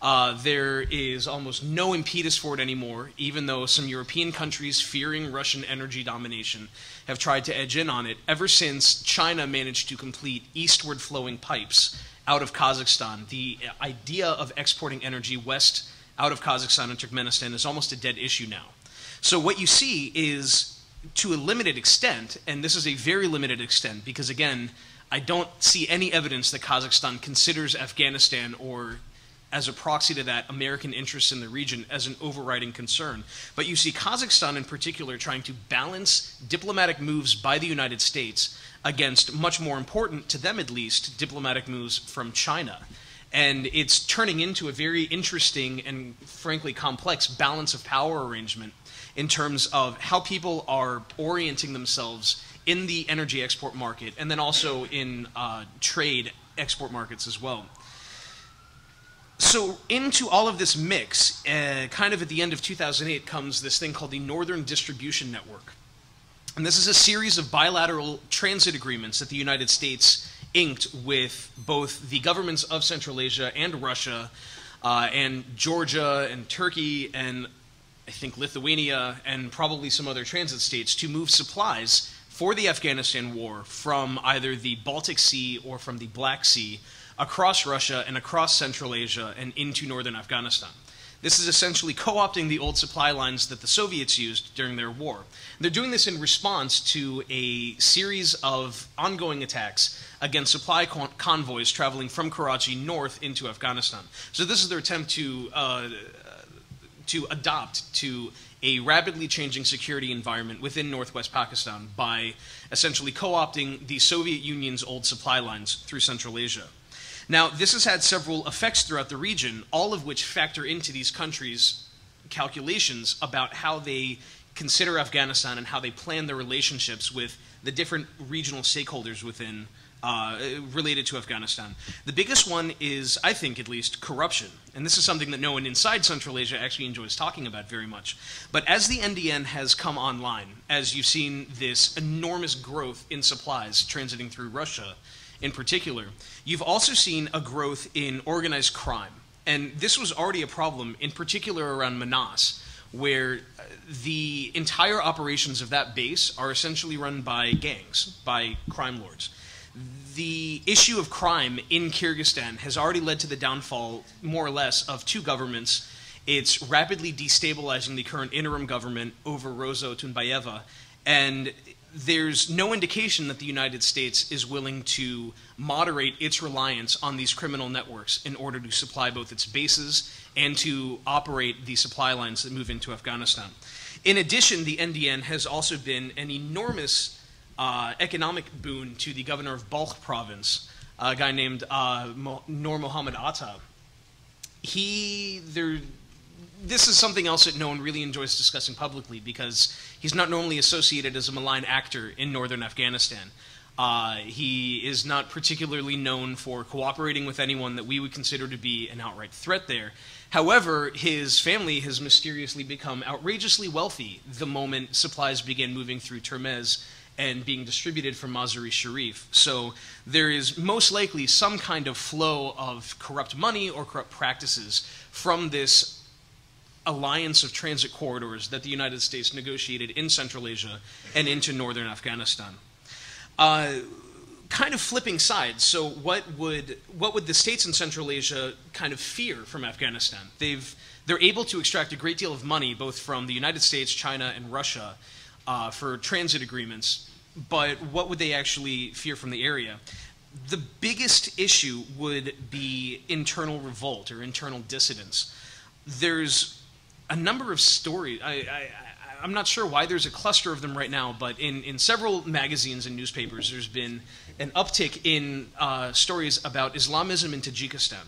Uh, there is almost no impetus for it anymore, even though some European countries, fearing Russian energy domination, have tried to edge in on it ever since China managed to complete eastward flowing pipes out of Kazakhstan. The idea of exporting energy west out of Kazakhstan and Turkmenistan is almost a dead issue now. So what you see is, to a limited extent, and this is a very limited extent, because again, I don't see any evidence that Kazakhstan considers Afghanistan or as a proxy to that, American interests in the region as an overriding concern. But you see Kazakhstan in particular trying to balance diplomatic moves by the United States against much more important, to them at least, diplomatic moves from China. And it's turning into a very interesting and frankly complex balance of power arrangement in terms of how people are orienting themselves in the energy export market and then also in uh, trade export markets as well. So, into all of this mix, uh, kind of at the end of 2008, comes this thing called the Northern Distribution Network. And this is a series of bilateral transit agreements that the United States inked with both the governments of Central Asia and Russia, uh, and Georgia and Turkey, and I think Lithuania, and probably some other transit states to move supplies for the Afghanistan war from either the Baltic Sea or from the Black Sea across Russia and across Central Asia and into northern Afghanistan. This is essentially co opting the old supply lines that the Soviets used during their war. They're doing this in response to a series of ongoing attacks against supply con- convoys traveling from Karachi north into Afghanistan. So, this is their attempt to, uh, to adopt to a rapidly changing security environment within northwest Pakistan by essentially co opting the Soviet Union's old supply lines through Central Asia. Now, this has had several effects throughout the region, all of which factor into these countries' calculations about how they consider Afghanistan and how they plan their relationships with the different regional stakeholders within. Uh, related to Afghanistan. The biggest one is, I think at least, corruption. And this is something that no one inside Central Asia actually enjoys talking about very much. But as the NDN has come online, as you've seen this enormous growth in supplies transiting through Russia, in particular, you've also seen a growth in organized crime. And this was already a problem, in particular around Manas, where uh, the entire operations of that base are essentially run by gangs, by crime lords. The issue of crime in Kyrgyzstan has already led to the downfall, more or less, of two governments. It's rapidly destabilizing the current interim government over Rosa Otunbayeva, and there's no indication that the United States is willing to moderate its reliance on these criminal networks in order to supply both its bases and to operate the supply lines that move into Afghanistan. In addition, the NDN has also been an enormous uh, economic boon to the governor of Balkh province, a guy named uh, Nur Muhammad Atta. He, there, this is something else that no one really enjoys discussing publicly because he's not normally associated as a malign actor in northern Afghanistan. Uh, he is not particularly known for cooperating with anyone that we would consider to be an outright threat there. However, his family has mysteriously become outrageously wealthy the moment supplies began moving through Termez and being distributed from Mazar-e Sharif. So there is most likely some kind of flow of corrupt money or corrupt practices from this alliance of transit corridors that the United States negotiated in Central Asia and into northern Afghanistan. Uh, kind of flipping sides. So, what would what would the states in Central Asia kind of fear from Afghanistan? They've they're able to extract a great deal of money both from the United States, China, and Russia uh, for transit agreements. But what would they actually fear from the area? The biggest issue would be internal revolt or internal dissidence. There's a number of stories. I, I, I'm not sure why there's a cluster of them right now, but in, in several magazines and newspapers, there's been an uptick in uh, stories about Islamism in Tajikistan.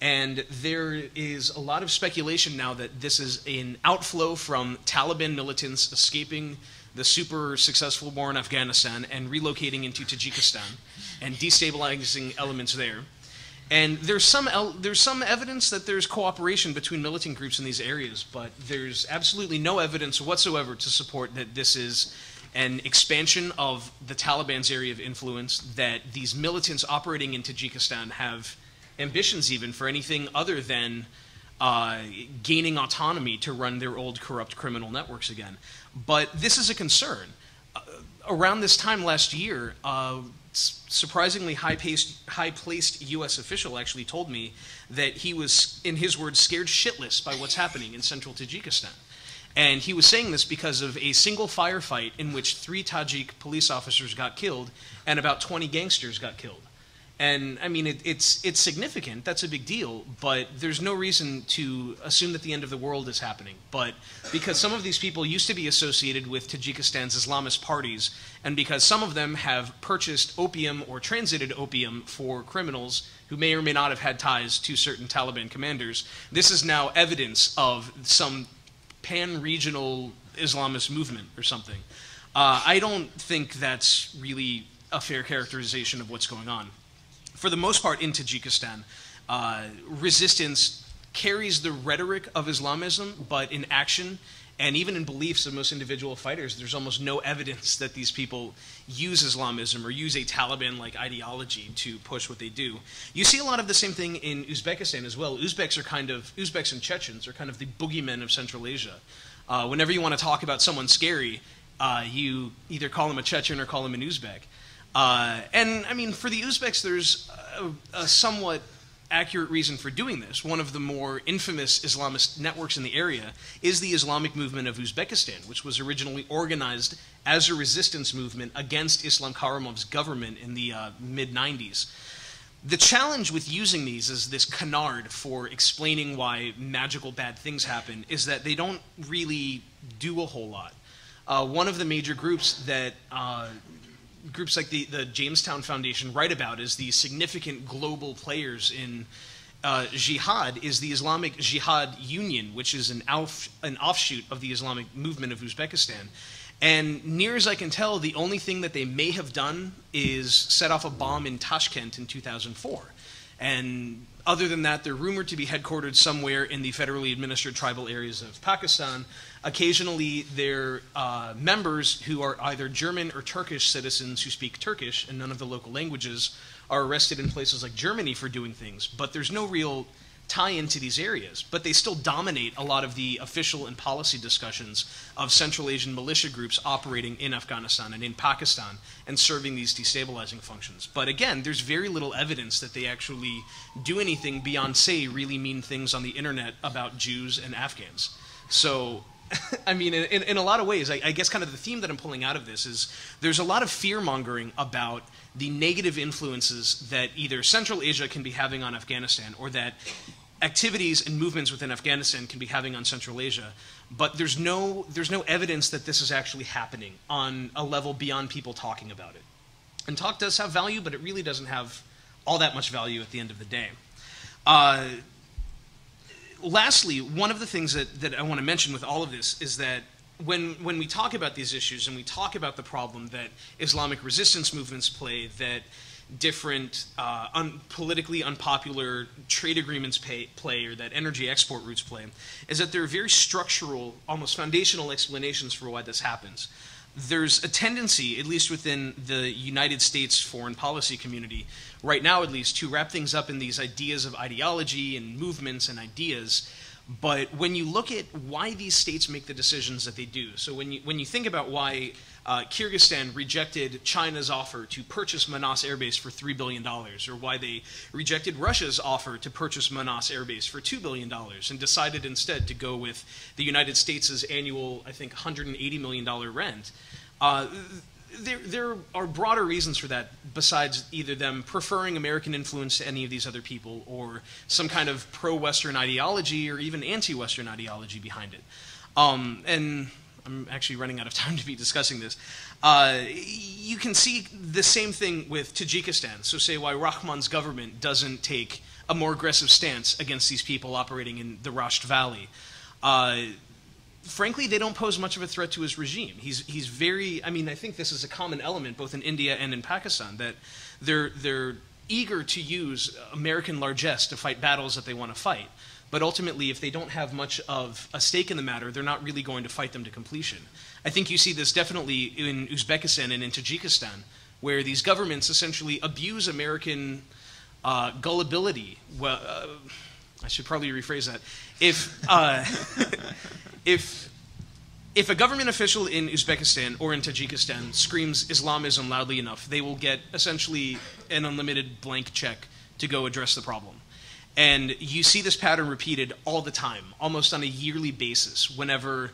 And there is a lot of speculation now that this is an outflow from Taliban militants escaping the super successful war in Afghanistan and relocating into Tajikistan and destabilizing elements there. And there's some there's some evidence that there's cooperation between militant groups in these areas, but there's absolutely no evidence whatsoever to support that this is an expansion of the Taliban's area of influence, that these militants operating in Tajikistan have ambitions even for anything other than uh, gaining autonomy to run their old corrupt criminal networks again. But this is a concern. Uh, around this time last year, uh, surprisingly high-paced, high-placed U.S. official actually told me that he was, in his words, scared shitless by what's happening in central Tajikistan. And he was saying this because of a single firefight in which three Tajik police officers got killed and about 20 gangsters got killed. And I mean, it, it's it's significant. That's a big deal. But there's no reason to assume that the end of the world is happening. But because some of these people used to be associated with Tajikistan's Islamist parties, and because some of them have purchased opium or transited opium for criminals who may or may not have had ties to certain Taliban commanders, this is now evidence of some pan-regional Islamist movement or something. Uh, I don't think that's really a fair characterization of what's going on for the most part, in Tajikistan, uh, resistance carries the rhetoric of Islamism, but in action and even in beliefs of most individual fighters, there's almost no evidence that these people use Islamism or use a Taliban like ideology to push what they do. You see a lot of the same thing in Uzbekistan as well. Uzbeks are kind of, Uzbeks and Chechens are kind of the boogeymen of Central Asia. Uh, whenever you want to talk about someone scary, uh, you either call them a Chechen or call them an Uzbek. Uh, and I mean, for the Uzbeks, there's a, a, somewhat accurate reason for doing this. One of the more infamous Islamist networks in the area is the Islamic movement of Uzbekistan, which was originally organized as a resistance movement against Islam Karimov's government in the uh, mid 90s. The challenge with using these as this canard for explaining why magical bad things happen is that they don't really do a whole lot. Uh, one of the major groups that uh, groups like the, the Jamestown Foundation write about as the significant global players in uh, jihad is the Islamic Jihad Union, which is an, off, an offshoot of the Islamic movement of Uzbekistan. And near as I can tell, the only thing that they may have done is set off a bomb in Tashkent in 2004. And other than that, they're rumored to be headquartered somewhere in the federally administered tribal areas of Pakistan. Occasionally, they're uh, members who are either German or Turkish citizens who speak Turkish and none of the local languages are arrested in places like Germany for doing things. But there's no real tie into these areas, but they still dominate a lot of the official and policy discussions of Central Asian militia groups operating in Afghanistan and in Pakistan and serving these destabilizing functions. But again, there's very little evidence that they actually do anything beyond say really mean things on the internet about Jews and Afghans. So [LAUGHS] I mean, in, in, a lot of ways, I, I, guess kind of the theme that I'm pulling out of this is there's a lot of fear mongering about the negative influences that either Central Asia can be having on Afghanistan or that activities and movements within Afghanistan can be having on Central Asia, but there's no there's no evidence that this is actually happening on a level beyond people talking about it. And talk does have value, but it really doesn't have all that much value at the end of the day. Uh, lastly, one of the things that, that I want to mention with all of this is that when when we talk about these issues and we talk about the problem that Islamic resistance movements play, that different uh, un- politically unpopular trade agreements pay, play or that energy export routes play is that there are very structural, almost foundational explanations for why this happens. There's a tendency, at least within the United States foreign policy community, right now at least, to wrap things up in these ideas of ideology and movements and ideas but when you look at why these states make the decisions that they do, so when you, when you think about why uh, Kyrgyzstan rejected China's offer to purchase Manas Air Base for $3 billion, or why they rejected Russia's offer to purchase Manas Air Base for $2 billion, and decided instead to go with the United States' annual, I think, $180 million rent, uh, there, there are broader reasons for that besides either them preferring American influence to any of these other people or some kind of pro Western ideology or even anti Western ideology behind it. Um, and I'm actually running out of time to be discussing this. Uh, you can see the same thing with Tajikistan. So, say why Rahmon's government doesn't take a more aggressive stance against these people operating in the Rasht Valley. Uh, frankly, they don't pose much of a threat to his regime. He's, he's very, I mean, I think this is a common element both in India and in Pakistan that they're, they're eager to use American largesse to fight battles that they want to fight. But ultimately, if they don't have much of a stake in the matter, they're not really going to fight them to completion. I think you see this definitely in Uzbekistan and in Tajikistan, where these governments essentially abuse American uh, gullibility. Well, uh, I should probably rephrase that. If uh, [LAUGHS] if if a government official in Uzbekistan or in Tajikistan screams Islamism loudly enough, they will get essentially an unlimited blank check to go address the problem. And you see this pattern repeated all the time, almost on a yearly basis, whenever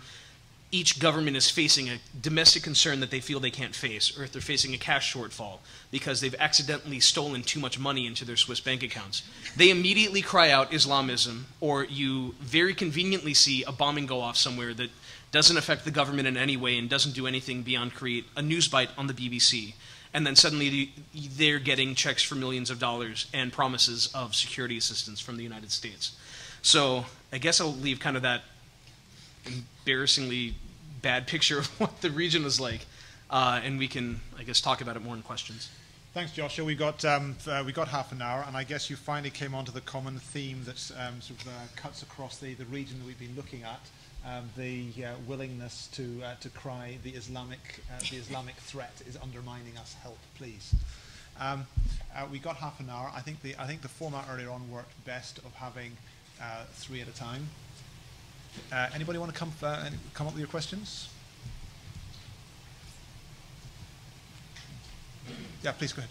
each government is facing a domestic concern that they feel they can't face, or if they're facing a cash shortfall because they've accidentally stolen too much money into their Swiss bank accounts, they immediately cry out Islamism, or you very conveniently see a bombing go off somewhere that doesn't affect the government in any way and doesn't do anything beyond create a news bite on the BBC. And then suddenly they're getting checks for millions of dollars and promises of security assistance from the United States. So I guess I'll leave kind of that embarrassingly bad picture [LAUGHS] of what the region was like, uh, and we can, I guess, talk about it more in questions. Thanks, Joshua. We got um, uh, we got half an hour, and I guess you finally came onto the common theme that um, sort of uh, cuts across the, the region that we've been looking at. Um, the uh, willingness to uh, to cry the Islamic uh, the [LAUGHS] Islamic threat is undermining us. Help, please. Um, uh, we got half an hour. I think the I think the format earlier on worked best of having three at a time. Uh, anybody want to come, uh, come up with your questions? Yeah, please go ahead.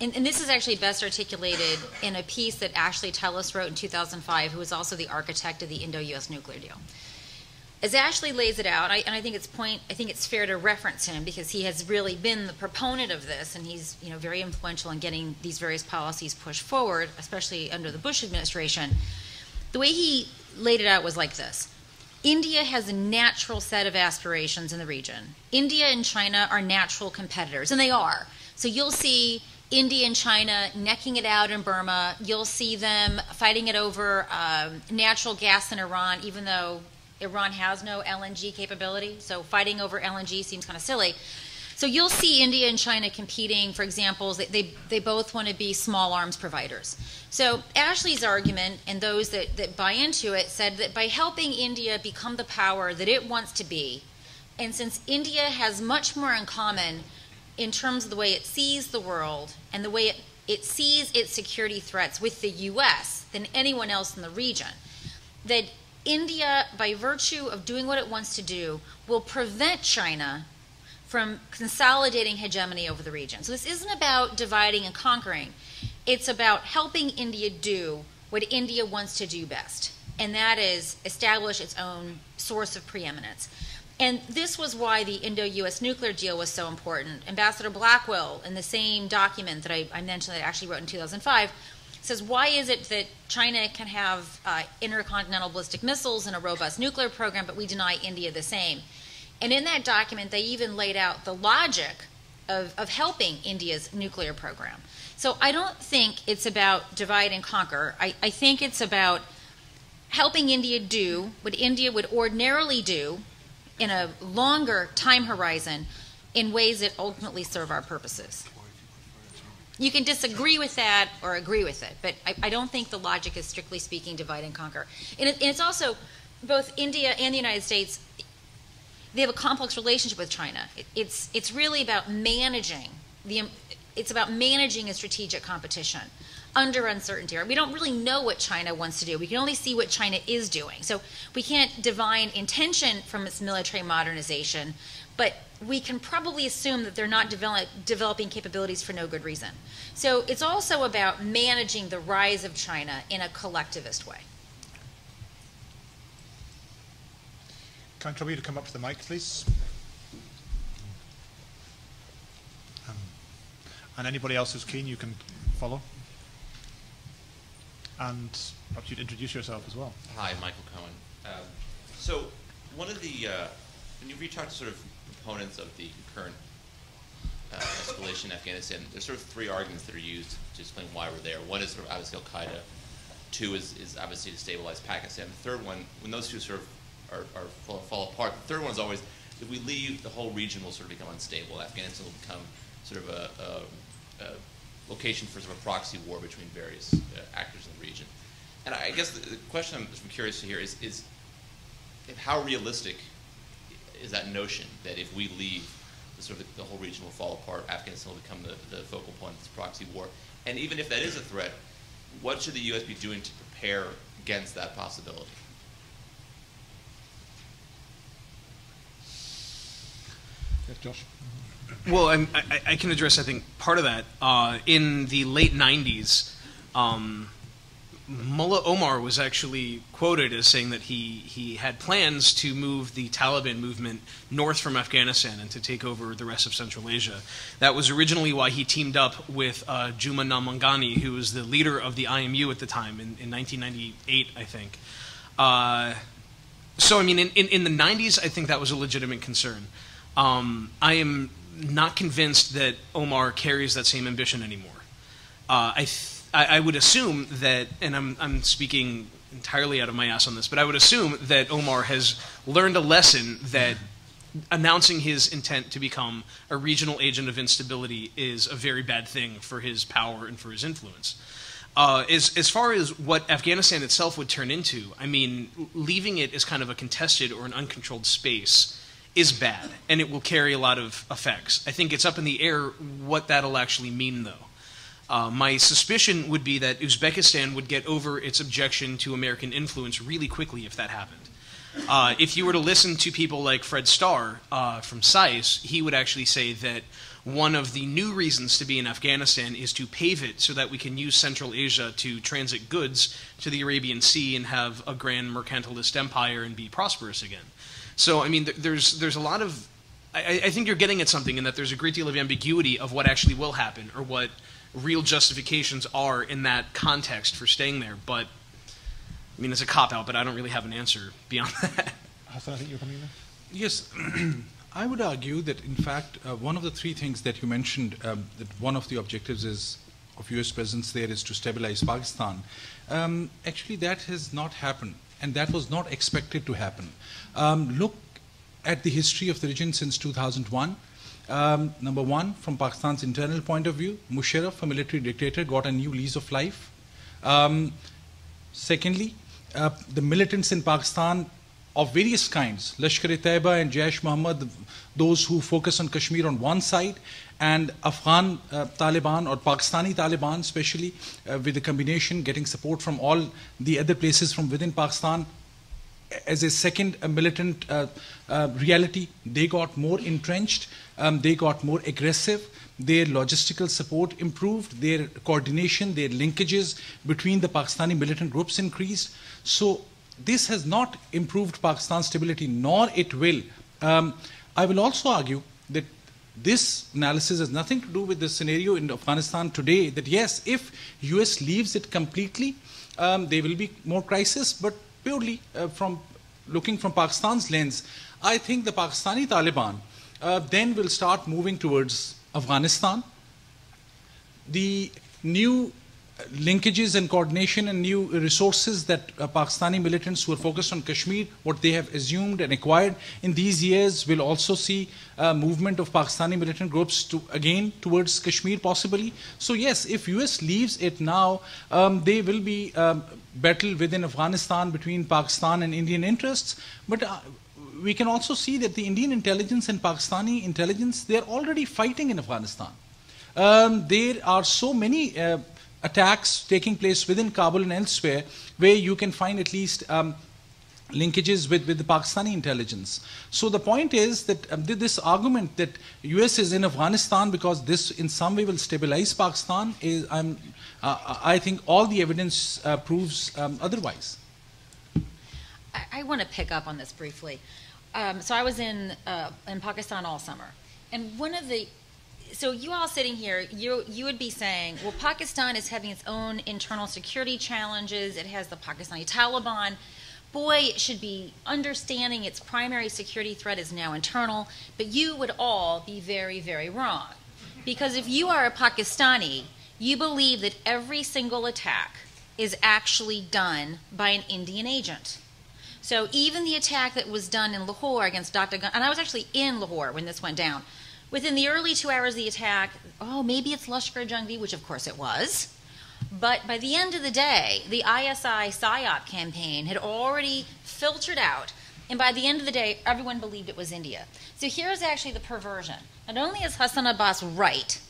and, and, this is actually best articulated in a piece that Ashley Tellis wrote in 2005, who was also the architect of the Indo-U.S. nuclear deal as Ashley lays it out, I, and I think it's point, I think it's fair to reference him because he has really been the proponent of this, and he's you know very influential in getting these various policies pushed forward, especially under the Bush administration. The way he laid it out was like this: India has a natural set of aspirations in the region. India and China are natural competitors, and they are. So you'll see India and China necking it out in Burma. You'll see them fighting it over um, natural gas in Iran, even though Iran has no LNG capability, so fighting over LNG seems kind of silly. So you'll see India and China competing for examples. They, they, they both want to be small arms providers. So Ashley's argument, and those that, that buy into it, said that by helping India become the power that it wants to be, and since India has much more in common in terms of the way it sees the world and the way it, it sees its security threats with the U.S. than anyone else in the region, that India, by virtue of doing what it wants to do, will prevent China from consolidating hegemony over the region. So this isn't about dividing and conquering. It's about helping India do what India wants to do best, and that is establish its own source of preeminence. And this was why the Indo US nuclear deal was so important. Ambassador Blackwill, in the same document that I, I mentioned that I actually wrote in 2005, says, why is it that China can have uh, intercontinental ballistic missiles and a robust nuclear program, but we deny India the same? And in that document, they even laid out the logic of, of helping India's nuclear program. So I don't think it's about divide and conquer. I, I think it's about helping India do what India would ordinarily do in a longer time horizon in ways that ultimately serve our purposes you can disagree with that or agree with it, but I, I don't think the logic is strictly speaking divide and conquer. And, it, and, it's also both India and the United States. They have a complex relationship with China. It, it's it's really about managing the. It's about managing a strategic competition under uncertainty. We don't really know what China wants to do. We can only see what China is doing. So we can't divine intention from its military modernization, but we can probably assume that they're not develop, developing capabilities for no good reason. So it's also about managing the rise of China in a collectivist way. Can I trouble you to come up to the mic, please? Um, and anybody else who's keen, you can follow. And perhaps you'd introduce yourself as well. Hi, Michael Cohen. Um, so one of the, uh, when you talk to sort of proponents of the current uh, escalation in Afghanistan, there's sort of three arguments that are used to explain why we're there. One is sort of obviously Al Qaeda. Two is, is obviously to stabilize Pakistan. The third one, when those two sort of are, are fall, fall, apart, the third one is always if we leave, the whole region will sort of become unstable. Afghanistan will become sort of a, a, a location for sort of a proxy war between various uh, actors in the region. And I guess the, the question I'm, I'm curious to hear is, is how realistic is that notion that if we leave, the sort of the, whole region will fall apart, Afghanistan will become the, the focal point of this proxy war, and even if that is a threat, what should the U.S. be doing to prepare against that possibility? Yes, Josh. Well, I, I can address, I think, part of that. Uh, in the late 90s, um, Mullah Omar was actually quoted as saying that he, he had plans to move the Taliban movement north from Afghanistan and to take over the rest of Central Asia. That was originally why he teamed up with uh, Juma Namangani, who was the leader of the IMU at the time in, in 1998, I think. Uh, so, I mean, in, in, in, the 90s, I think that was a legitimate concern. Um, I am not convinced that Omar carries that same ambition anymore. Uh, I I, I would assume that, and I'm, I'm speaking entirely out of my ass on this, but I would assume that Omar has learned a lesson that announcing his intent to become a regional agent of instability is a very bad thing for his power and for his influence. Uh, as, as far as what Afghanistan itself would turn into, I mean, leaving it as kind of a contested or an uncontrolled space is bad, and it will carry a lot of effects. I think it's up in the air what that'll actually mean, though. Uh, my suspicion would be that Uzbekistan would get over its objection to American influence really quickly if that happened. Uh, if you were to listen to people like Fred Starr uh, from SAIS, he would actually say that one of the new reasons to be in Afghanistan is to pave it so that we can use Central Asia to transit goods to the Arabian Sea and have a grand mercantilist empire and be prosperous again. So, I mean, th- there's there's a lot of I, I think you're getting at something in that there's a great deal of ambiguity of what actually will happen or what real justifications are in that context for staying there. But I mean, it's a cop out, but I don't really have an answer beyond [LAUGHS] that. Hassan, I think you're coming in. There? Yes. [CLEARS THROAT] I would argue that, in fact, uh, one of the three things that you mentioned, um, that one of the objectives is of U.S. presence there is to stabilize Pakistan. Um, actually, that has not happened, and that was not expected to happen. Um, look at the history of the region since 2001. Um, number one, from Pakistan's internal point of view, Musharraf, a military dictator, got a new lease of life. Um, secondly, uh, the militants in Pakistan of various kinds, Lashkar-e-Taiba and Jaish Muhammad, those who focus on Kashmir on one side, and Afghan uh, Taliban or Pakistani Taliban, especially uh, with the combination, getting support from all the other places from within Pakistan, as a second uh, militant uh, uh, reality, they got more entrenched, um, they got more aggressive, their logistical support improved, their coordination, their linkages between the Pakistani militant groups increased. So this has not improved Pakistan's stability, nor it will. Um, I will also argue that this analysis has nothing to do with the scenario in Afghanistan today, that yes, if US leaves it completely, um, there will be more crisis, but purely uh, from looking from Pakistan's lens, I think the Pakistani Taliban uh, then will start moving towards Afghanistan. The new linkages and coordination and new resources that uh, Pakistani militants who are focused on Kashmir, what they have assumed and acquired in these years will also see uh, movement of Pakistani militant groups to again towards Kashmir possibly. So yes, if US leaves it now, um, they will be um, battle within Afghanistan between Pakistan and Indian interests. But uh, we can also see that the Indian intelligence and Pakistani intelligence, they are already fighting in Afghanistan. Um, there are so many uh, attacks taking place within Kabul and elsewhere where you can find at least um, linkages with, with the Pakistani intelligence. So the point is that um, this argument that US is in Afghanistan because this in some way will stabilize Pakistan is, uh, I think all the evidence uh, proves um, otherwise. I, I want to pick up on this briefly. Um, so I was in, uh, in Pakistan all summer. And one of the so you all sitting here, you you would be saying, well, Pakistan is having its own internal security challenges. It has the Pakistani Taliban. Boy, it should be understanding its primary security threat is now internal. But you would all be very, very wrong, because if you are a Pakistani, you believe that every single attack is actually done by an Indian agent. So even the attack that was done in Lahore against Dr. Gun, and I was actually in Lahore when this went down Within the early two hours of the attack, oh, maybe it's Lashkar Jhangvi, which of course it was. But by the end of the day, the ISI PSYOP campaign had already filtered out, and by the end of the day, everyone believed it was India. So here's actually the perversion. Not only is Hassan Abbas right,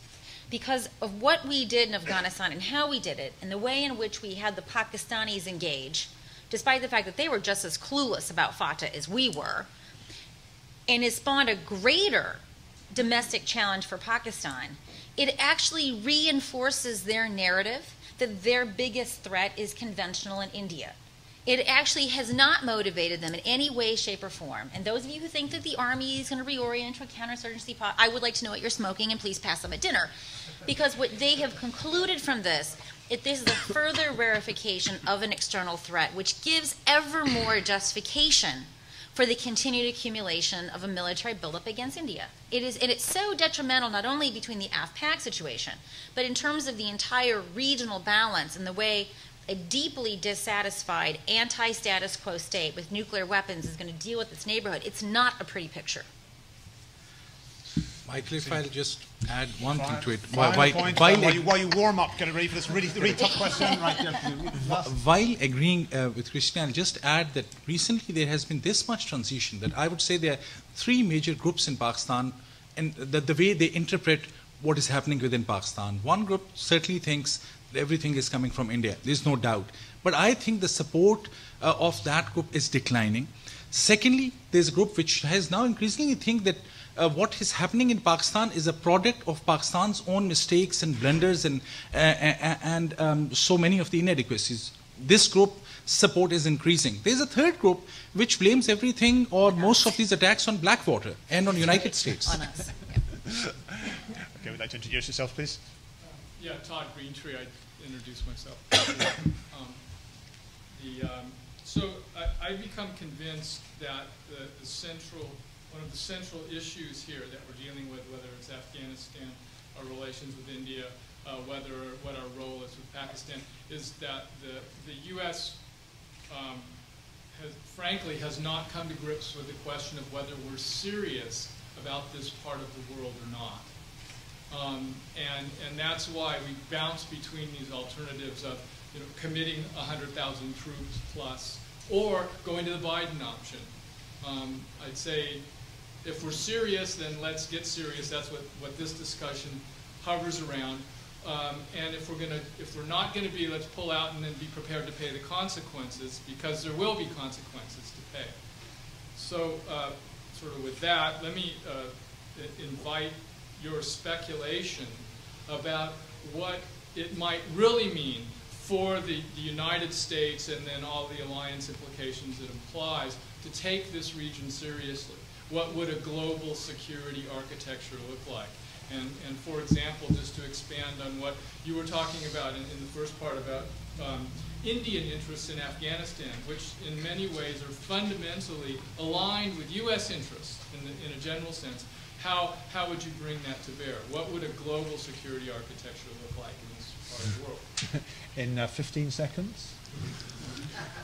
because of what we did in Afghanistan and how we did it, and the way in which we had the Pakistanis engage, despite the fact that they were just as clueless about FATA as we were, and it spawned a greater domestic challenge for Pakistan, it actually reinforces their narrative that their biggest threat is conventional in India. It actually has not motivated them in any way, shape, or form. And those of you who think that the Army is going to reorient to a counterinsurgency pot, I would like to know what you're smoking and please pass them at dinner. Because what they have concluded from this, it, this is a further [LAUGHS] verification of an external threat, which gives ever more justification for the continued accumulation of a military buildup against India. It is, and it's so detrimental not only between the AfPak situation, but in terms of the entire regional balance and the way a deeply dissatisfied anti-status quo state with nuclear weapons is going to deal with its neighborhood. It's not a pretty picture. Michael, if I'll just add one thing to it. Final While, point, while, while, you, while you warm up, get ready for this really, really tough question. Right there. [LAUGHS] While agreeing uh, with Christine, I'll just add that recently there has been this much transition that I would say there are three major groups in Pakistan and the, the way they interpret what is happening within Pakistan. One group certainly thinks that everything is coming from India. There's no doubt. But I think the support uh, of that group is declining. Secondly, there's a group which has now increasingly think that uh, what is happening in Pakistan is a product of Pakistan's own mistakes and blunders and, uh, uh, and um, so many of the inadequacies. This group support is increasing. There's a third group which blames everything or most of these attacks on Blackwater and on United [LAUGHS] States. On us. Okay, would you like to introduce yourself, please? Yeah, Todd Greentree, I introduce myself. [COUGHS] um, the, um, so I, I've become convinced that the, the central, one of the central issues here that we're dealing with, whether it's Afghanistan, our relations with India, uh, whether what our role is with Pakistan, is that the, the U.S. Um, has, frankly has not come to grips with the question of whether we're serious about this part of the world or not. Um, and, and that's why we bounce between these alternatives of you know, committing 100,000 troops plus or going to the Biden option. Um, I'd say if we're serious, then let's get serious. That's what, what this discussion hovers around. Um, and if we're gonna, if we're not going to be, let's pull out and then be prepared to pay the consequences because there will be consequences to pay. So, uh, sort of with that, let me uh, invite your speculation about what it might really mean for the, the United States and then all the alliance implications it implies to take this region seriously. What would a global security architecture look like? And, and for example, just to expand on what you were talking about in, in the first part about um, Indian interests in Afghanistan, which in many ways are fundamentally aligned with U.S. interests in, the, in a general sense, how, how would you bring that to bear? What would a global security architecture look like in this part of the world? [LAUGHS] In uh, 15 seconds?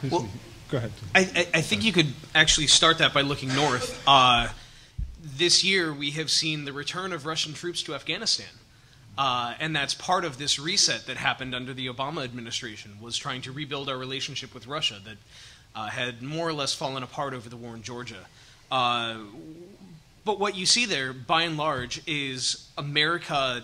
Well, Go ahead. I, I, I think you could actually start that by looking north. Uh, this year, we have seen the return of Russian troops to Afghanistan. Uh, and that's part of this reset that happened under the Obama administration, was trying to rebuild our relationship with Russia that uh, had more or less fallen apart over the war in Georgia. Uh, but what you see there, by and large, is America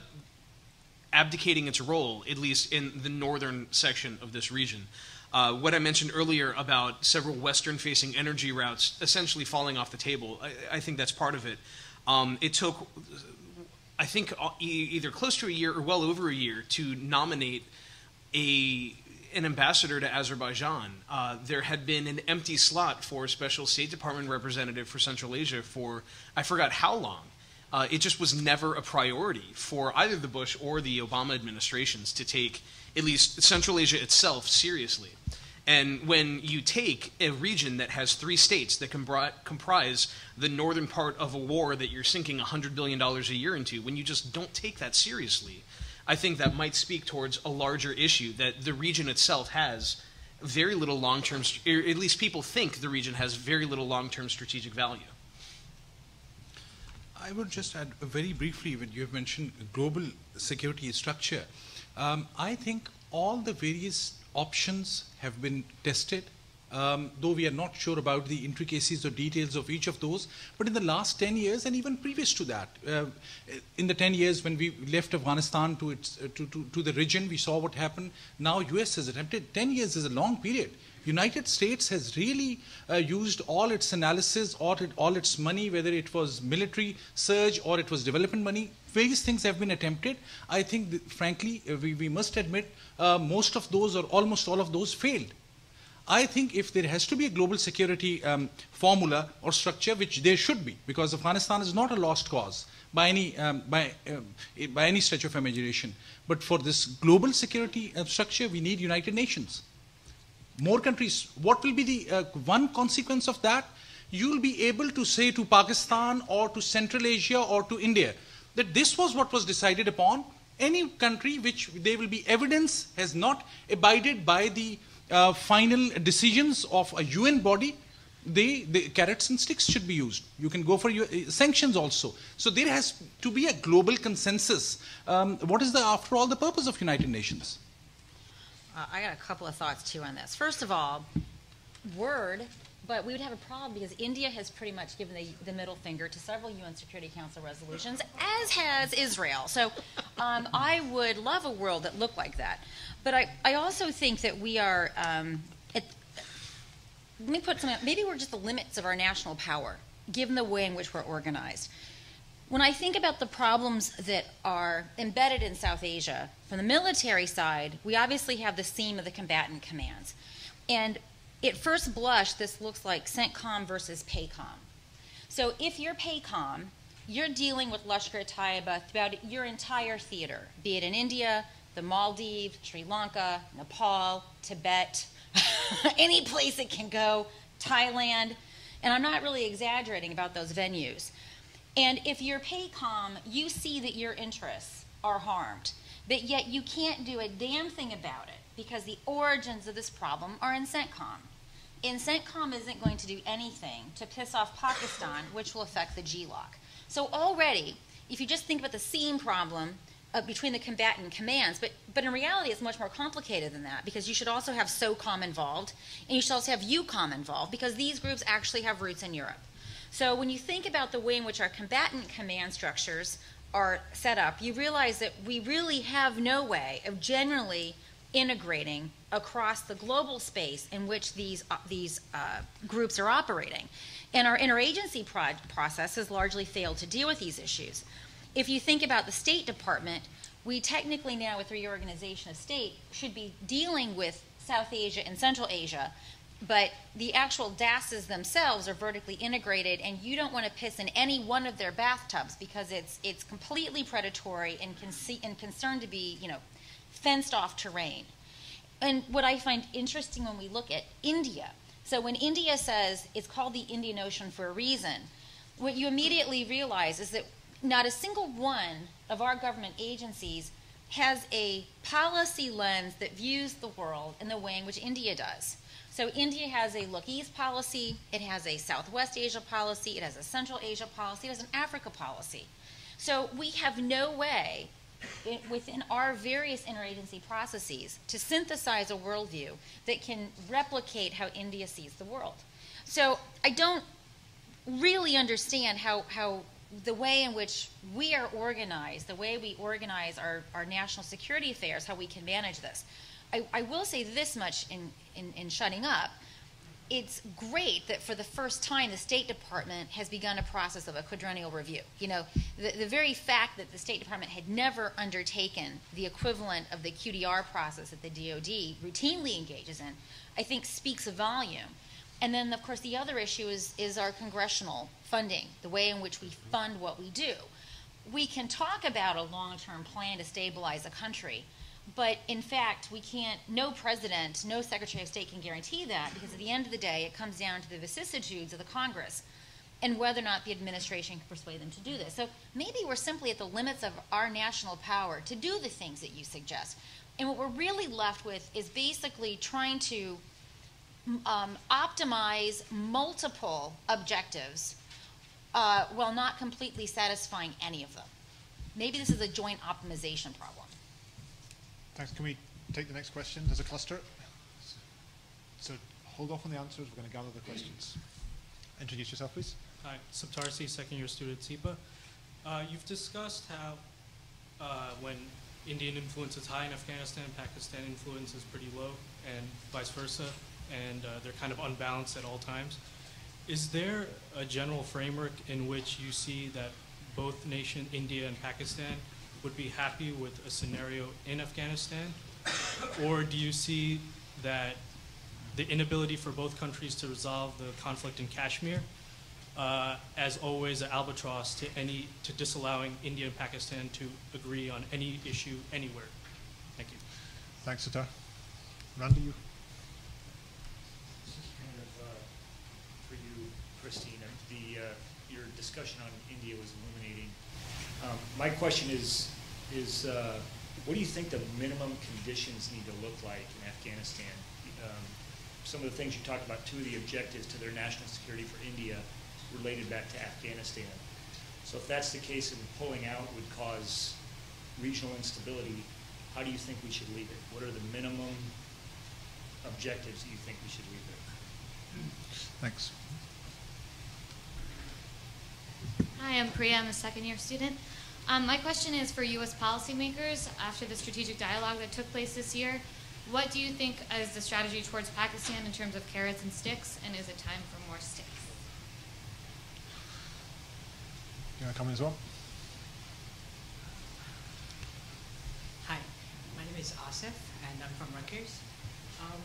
abdicating its role, at least in the northern section of this region. Uh, what I mentioned earlier about several western facing energy routes essentially falling off the table, I, I think that's part of it. Um, it took, I think, uh, either close to a year or well over a year to nominate a an ambassador to Azerbaijan. Uh, there had been an empty slot for a special State Department representative for Central Asia for I forgot how long. Uh, it just was never a priority for either the Bush or the Obama administrations to take at least Central Asia itself seriously. And when you take a region that has three states that compri- comprise the northern part of a war that you're sinking $100 billion a year into, when you just don't take that seriously, I think that might speak towards a larger issue that the region itself has very little long term, er, at least people think the region has very little long term strategic value. I would just add very briefly when you have mentioned global security structure. Um, I think all the various options have been tested um, though we are not sure about the intricacies or details of each of those. But in the last 10 years, and even previous to that, uh, in the 10 years when we left Afghanistan to, its, uh, to, to, to, the region, we saw what happened. Now US has attempted, 10 years is a long period. United States has really uh, used all its analysis, all, it, all its money, whether it was military surge or it was development money. Various things have been attempted. I think, that, frankly, uh, we, we must admit uh, most of those or almost all of those failed. I think if there has to be a global security um, formula or structure, which there should be, because Afghanistan is not a lost cause by any, um, by, uh, by any stretch of imagination. But for this global security uh, structure, we need United Nations. More countries. What will be the uh, one consequence of that? You will be able to say to Pakistan or to Central Asia or to India that this was what was decided upon. Any country which there will be evidence has not abided by the uh, final decisions of a UN body, they, the carrots and sticks should be used. You can go for your, uh, sanctions also. So there has to be a global consensus. Um, what is the, after all, the purpose of United Nations? Uh, I got a couple of thoughts too on this. First of all, word, but we would have a problem because India has pretty much given the, the middle finger to several UN Security Council resolutions, as has Israel. So um, I would love a world that looked like that. But I, I also think that we are, um, at, let me put something, maybe we're just the limits of our national power, given the way in which we're organized. When I think about the problems that are embedded in South Asia, from the military side, we obviously have the theme of the combatant commands. And at first blush, this looks like CENTCOM versus PACOM. So if you're PACOM, you're dealing with Lashkar-e-Taiba throughout your entire theater, be it in India, the Maldives, Sri Lanka, Nepal, Tibet, [LAUGHS] any place it can go, Thailand. And I'm not really exaggerating about those venues. And if you're PACOM, you see that your interests are harmed, but yet you can't do a damn thing about it because the origins of this problem are in CENTCOM. And CENTCOM isn't going to do anything to piss off Pakistan, which will affect the GLOC. So already, if you just think about the seam problem, uh, between the combatant commands, but, but in reality it's much more complicated than that because you should also have SOCOM involved and you should also have EUCOM involved because these groups actually have roots in Europe. So when you think about the way in which our combatant command structures are set up, you realize that we really have no way of generally integrating across the global space in which these, uh, these uh, groups are operating. And our interagency pro process has largely failed to deal with these issues if you think about the State Department, we technically now, with reorganization of state, should be dealing with South Asia and Central Asia, but the actual DASs themselves are vertically integrated, and you don't want to piss in any one of their bathtubs because it's it's completely predatory and, and concerned to be you know fenced off terrain. And what I find interesting when we look at India, so when India says it's called the Indian Ocean for a reason, what you immediately realize is that not a single one of our government agencies has a policy lens that views the world in the way in which India does. So India has a look east policy, it has a Southwest Asia policy, it has a Central Asia policy, it has an Africa policy. So we have no way within our various interagency processes to synthesize a worldview that can replicate how India sees the world. So I don't really understand how, how the way in which we are organized, the way we organize our, our national security affairs, how we can manage this. I, I will say this much in, in, in shutting up. It's great that for the first time the State Department has begun a process of a quadrennial review. You know, the, the very fact that the State Department had never undertaken the equivalent of the QDR process that the DoD routinely engages in, I think speaks a volume and then, of course, the other issue is, is our congressional funding, the way in which we fund what we do. We can talk about a long-term plan to stabilize a country, but in fact, we can't, no president, no secretary of state can guarantee that because at the end of the day, it comes down to the vicissitudes of the Congress and whether or not the administration can persuade them to do this. So maybe we're simply at the limits of our national power to do the things that you suggest. And what we're really left with is basically trying to um, optimize multiple objectives uh, while not completely satisfying any of them. Maybe this is a joint optimization problem. Thanks. Can we take the next question as a cluster? So hold off on the answers. We're going to gather the questions. Introduce yourself, please. Hi, Saptarsi, second year student at SIPA. Uh, you've discussed how uh, when Indian influence is high in Afghanistan, Pakistan influence is pretty low, and vice versa, and uh, they're kind of unbalanced at all times. Is there a general framework in which you see that both nation, India and Pakistan, would be happy with a scenario in Afghanistan? Or do you see that the inability for both countries to resolve the conflict in Kashmir uh, as always an albatross to any to disallowing India and Pakistan to agree on any issue anywhere. Thank you. Thanks, Sitar. Randy, you. This is kind of uh, for you, Christine. The, uh, your discussion on India was illuminating. Um, My question is, is uh, what do you think the minimum conditions need to look like in Afghanistan? Um, Some of the things you talked about, two of the objectives to their national security for India related back to Afghanistan. So if that's the case and pulling out would cause regional instability, how do you think we should leave it? What are the minimum objectives that you think we should leave there? Thanks. Hi, I'm Priya. I'm a second year student. Um, my question is for U.S. policymakers after the strategic dialogue that took place this year. What do you think is the strategy towards Pakistan in terms of carrots and sticks, and is it time for more sticks? You want to come in as well? Hi, my name is Asif, and I'm from Rutgers. Um,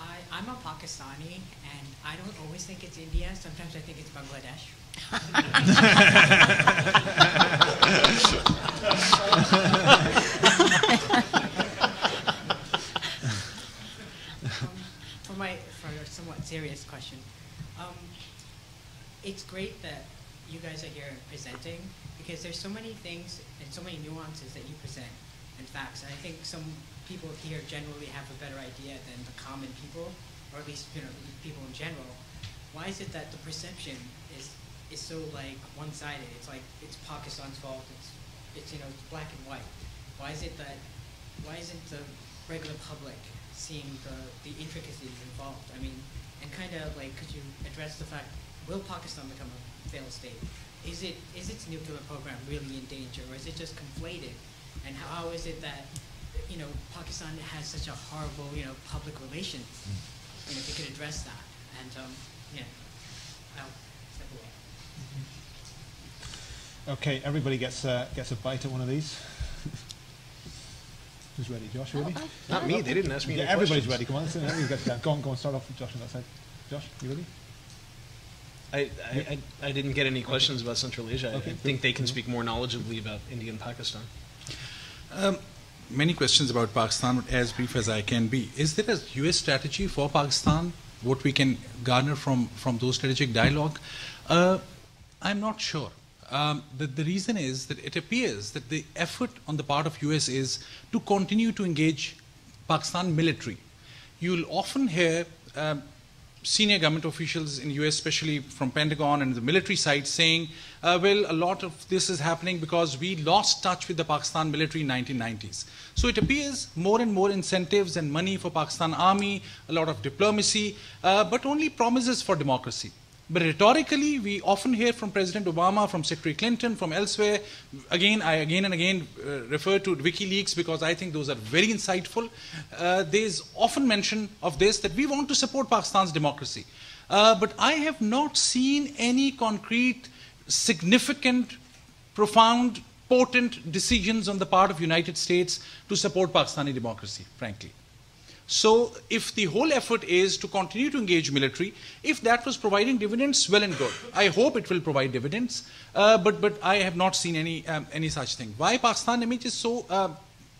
I, I'm a Pakistani, and I don't always think it's India. Sometimes I think it's Bangladesh. [LAUGHS] for my for a somewhat serious question, um, it's great that you guys are here presenting because there's so many things and so many nuances that you present and facts. And I think some people here generally have a better idea than the common people, or at least you know people in general. Why is it that the perception is is so like one-sided? It's like it's Pakistan's fault. It's it's you know it's black and white. Why is it that why isn't the regular public seeing the the intricacies involved? I mean, and kind of like could you address the fact will Pakistan become a failed state? Is it is its nuclear program really in danger, or is it just conflated? And how, is it that you know Pakistan has such a horrible you know public relations? You know, if you could address that, and um, yeah, I'll step away. Okay, everybody gets uh, gets a bite at one of these. Who's ready? Josh, ready? Not me. They didn't ask me Yeah, any everybody's questions. ready. Come on, let's, you get that. Go on, go on. Start off with Josh on that side. Josh, you ready? I, I, I, I didn't get any questions about Central Asia. I- Okay, I good. think they can speak more knowledgeably about India and Pakistan. Um, many questions about Pakistan, as brief as I can be. Is there a US strategy for Pakistan? What we can garner from, from those strategic dialogue? Uh, I'm not sure. Um, the, the reason is that it appears that the effort on the part of US is to continue to engage Pakistan military. You'll often hear um, senior government officials in US, especially from Pentagon and the military side, saying, uh, well, a lot of this is happening because we lost touch with the Pakistan military in 1990s. So it appears more and more incentives and money for Pakistan army, a lot of diplomacy, uh, but only promises for democracy. But rhetorically, we often hear from President Obama, from Secretary Clinton, from elsewhere. Again, I again and again uh, refer to WikiLeaks because I think those are very insightful. Uh, there's often mention of this that we want to support Pakistan's democracy. Uh, but I have not seen any concrete, significant, profound, potent decisions on the part of the United States to support Pakistani democracy, frankly. So if the whole effort is to continue to engage military, if that was providing dividends, well and good. I hope it will provide dividends, uh, but, but I have not seen any, um, any such thing. Why Pakistan image is so uh,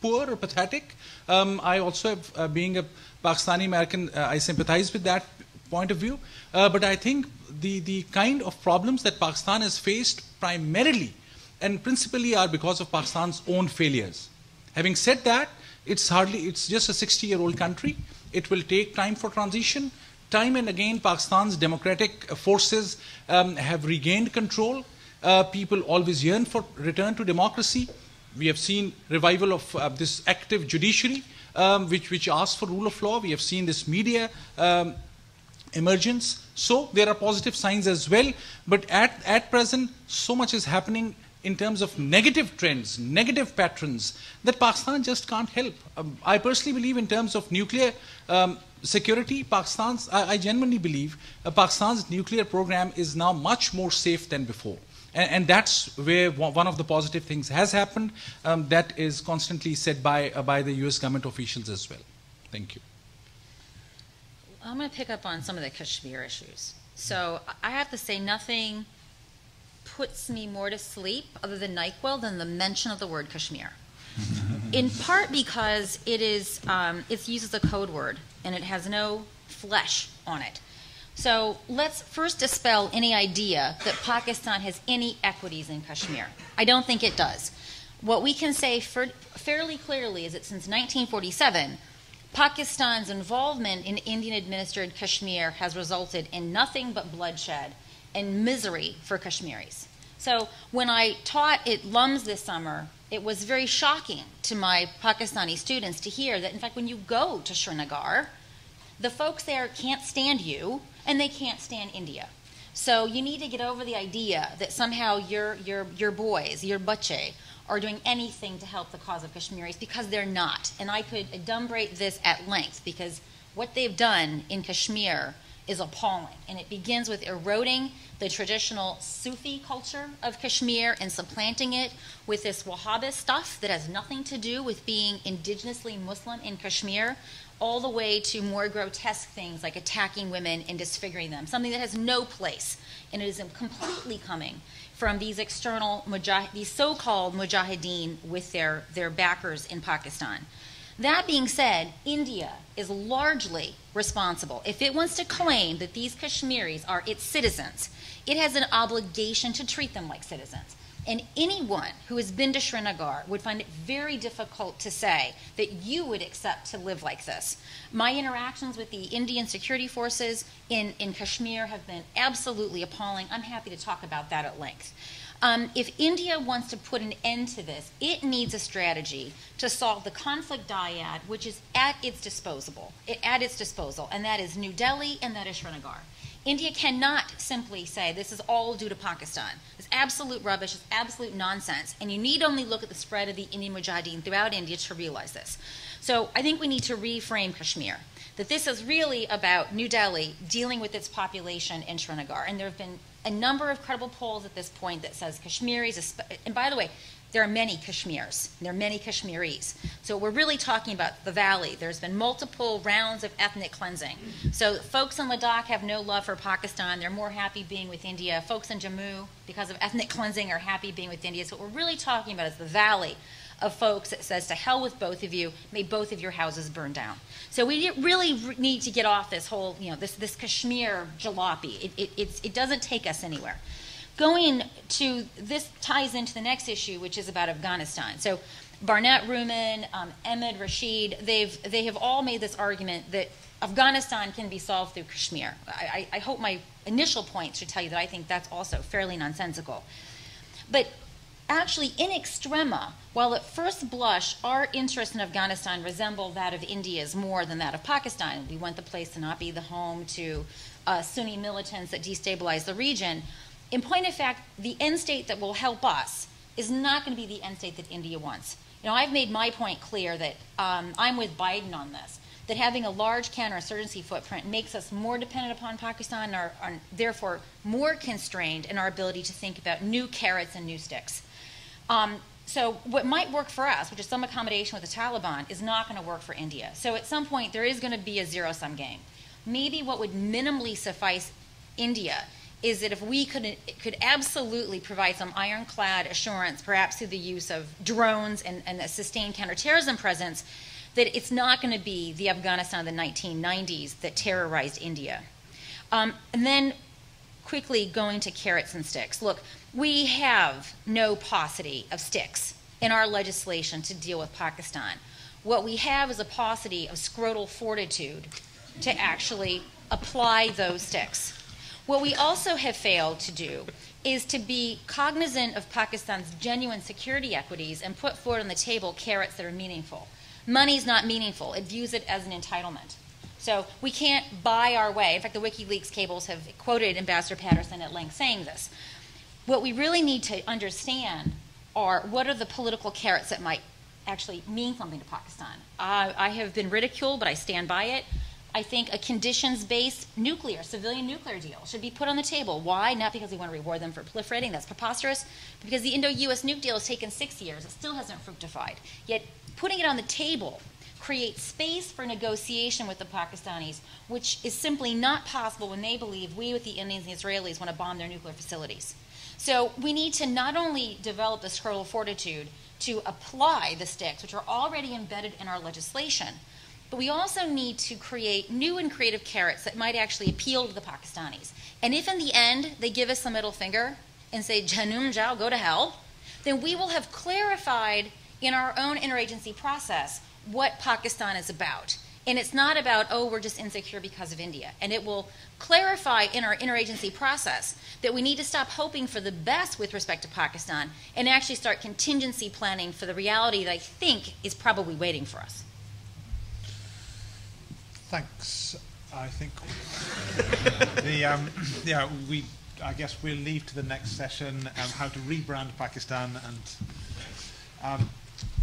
poor or pathetic? Um, I also have, uh, being a Pakistani American, uh, I sympathize with that point of view. Uh, but I think the, the kind of problems that Pakistan has faced primarily and principally are because of Pakistan's own failures. Having said that, it's hardly, it's just a 60 year old country. It will take time for transition. time and again, Pakistan's democratic forces um, have regained control. Uh, people always yearn for return to democracy. We have seen revival of uh, this active judiciary, um, which, which asks for rule of law. We have seen this media um, emergence. So there are positive signs as well. But at, at present, so much is happening in terms of negative trends, negative patterns that Pakistan just can't help. Um, I personally believe in terms of nuclear um, security, Pakistan's, I, I genuinely believe uh, Pakistan's nuclear program is now much more safe than before. And, and that's where one of the positive things has happened um, that is constantly said by, uh, by the US government officials as well. Thank you. I'm going to pick up on some of the Kashmir issues. So I have to say, nothing puts me more to sleep other than NyQuil than the mention of the word Kashmir. [LAUGHS] In part because it is um, it's used as a code word and it has no flesh on it. So let's first dispel any idea that Pakistan has any equities in Kashmir. I don't think it does. What we can say fairly clearly is that since 1947, Pakistan's involvement in Indian administered Kashmir has resulted in nothing but bloodshed and misery for Kashmiris. So when I taught at LUMS this summer, it was very shocking to my Pakistani students to hear that, in fact, when you go to Srinagar, the folks there can't stand you and they can't stand India. So you need to get over the idea that somehow your, your, your boys, your bache, are doing anything to help the cause of Kashmiris because they're not. And I could adumbrate this at length because what they've done in Kashmir is appalling. And it begins with eroding the traditional Sufi culture of Kashmir and supplanting it with this Wahhabist stuff that has nothing to do with being indigenously Muslim in Kashmir, all the way to more grotesque things like attacking women and disfiguring them, something that has no place. And it is completely coming from these external, these so-called mujahideen with their, their backers in Pakistan. That being said, India is largely responsible. If it wants to claim that these Kashmiris are its citizens, it has an obligation to treat them like citizens. And anyone who has been to Srinagar would find it very difficult to say that you would accept to live like this. My interactions with the Indian security forces in, in Kashmir have been absolutely appalling. I'm happy to talk about that at length. Um, if India wants to put an end to this, it needs a strategy to solve the conflict dyad, which is at its disposal, at its disposal, and that is New Delhi and that is Srinagar. India cannot simply say this is all due to Pakistan. It's absolute rubbish, it's absolute nonsense, and you need only look at the spread of the Indian Mujahideen throughout India to realize this. So I think we need to reframe Kashmir. That this is really about New Delhi dealing with its population in Srinagar. And there have been a number of credible polls at this point that says Kashmiris, and by the way, there are many Kashmirs. There are many Kashmiris. So we're really talking about the valley. There's been multiple rounds of ethnic cleansing. So folks in Ladakh have no love for Pakistan. They're more happy being with India. Folks in Jammu, because of ethnic cleansing, are happy being with India. So what we're really talking about is the valley of folks that says, to hell with both of you, may both of your houses burn down. So we really need to get off this whole, you know, this, this Kashmir jalopy. It, it, it doesn't take us anywhere going to this ties into the next issue, which is about Afghanistan. So Barnett Rubin, um, Ahmed Rashid, they've they have all made this argument that Afghanistan can be solved through Kashmir. I, I, hope my initial point should tell you that I think that's also fairly nonsensical. But actually, in extrema, while at first blush our interest in Afghanistan resemble that of India's more than that of Pakistan, we want the place to not be the home to uh, Sunni militants that destabilize the region in point of fact, the end state that will help us is not going to be the end state that India wants. You know, I've made my point clear that um, I'm with Biden on this, that having a large counterinsurgency footprint makes us more dependent upon Pakistan and are, are therefore more constrained in our ability to think about new carrots and new sticks. Um, so what might work for us, which is some accommodation with the Taliban, is not going to work for India. So at some point, there is going to be a zero-sum game. Maybe what would minimally suffice India is that if we could, could absolutely provide some ironclad assurance, perhaps through the use of drones and, and a sustained counterterrorism presence, that it's not going to be the Afghanistan of the 1990s that terrorized India. Um, and then quickly going to carrots and sticks. Look, we have no paucity of sticks in our legislation to deal with Pakistan. What we have is a paucity of scrotal fortitude to actually apply those sticks. What we also have failed to do is to be cognizant of Pakistan's genuine security equities and put forward on the table carrots that are meaningful. Money's not meaningful, it views it as an entitlement. So we can't buy our way. In fact, the WikiLeaks cables have quoted Ambassador Patterson at length saying this. What we really need to understand are what are the political carrots that might actually mean something to Pakistan. I have been ridiculed, but I stand by it. I think a conditions based nuclear, civilian nuclear deal should be put on the table. Why? Not because we want to reward them for proliferating, that's preposterous, because the Indo US nuke deal has taken six years, it still hasn't fructified. Yet putting it on the table creates space for negotiation with the Pakistanis, which is simply not possible when they believe we, with the Indians and the Israelis, want to bomb their nuclear facilities. So we need to not only develop the scroll of fortitude to apply the sticks, which are already embedded in our legislation, but we also need to create new and creative carrots that might actually appeal to the Pakistanis. And if in the end they give us the middle finger and say, Janum Jao, go to hell, then we will have clarified in our own interagency process what Pakistan is about. And it's not about, oh, we're just insecure because of India. And it will clarify in our interagency process that we need to stop hoping for the best with respect to Pakistan and actually start contingency planning for the reality that I think is probably waiting for us. Thanks. I think [LAUGHS] the um, yeah we I guess we'll leave to the next session um, how to rebrand Pakistan and um,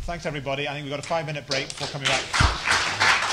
thanks everybody. I think we've got a five minute break before coming back.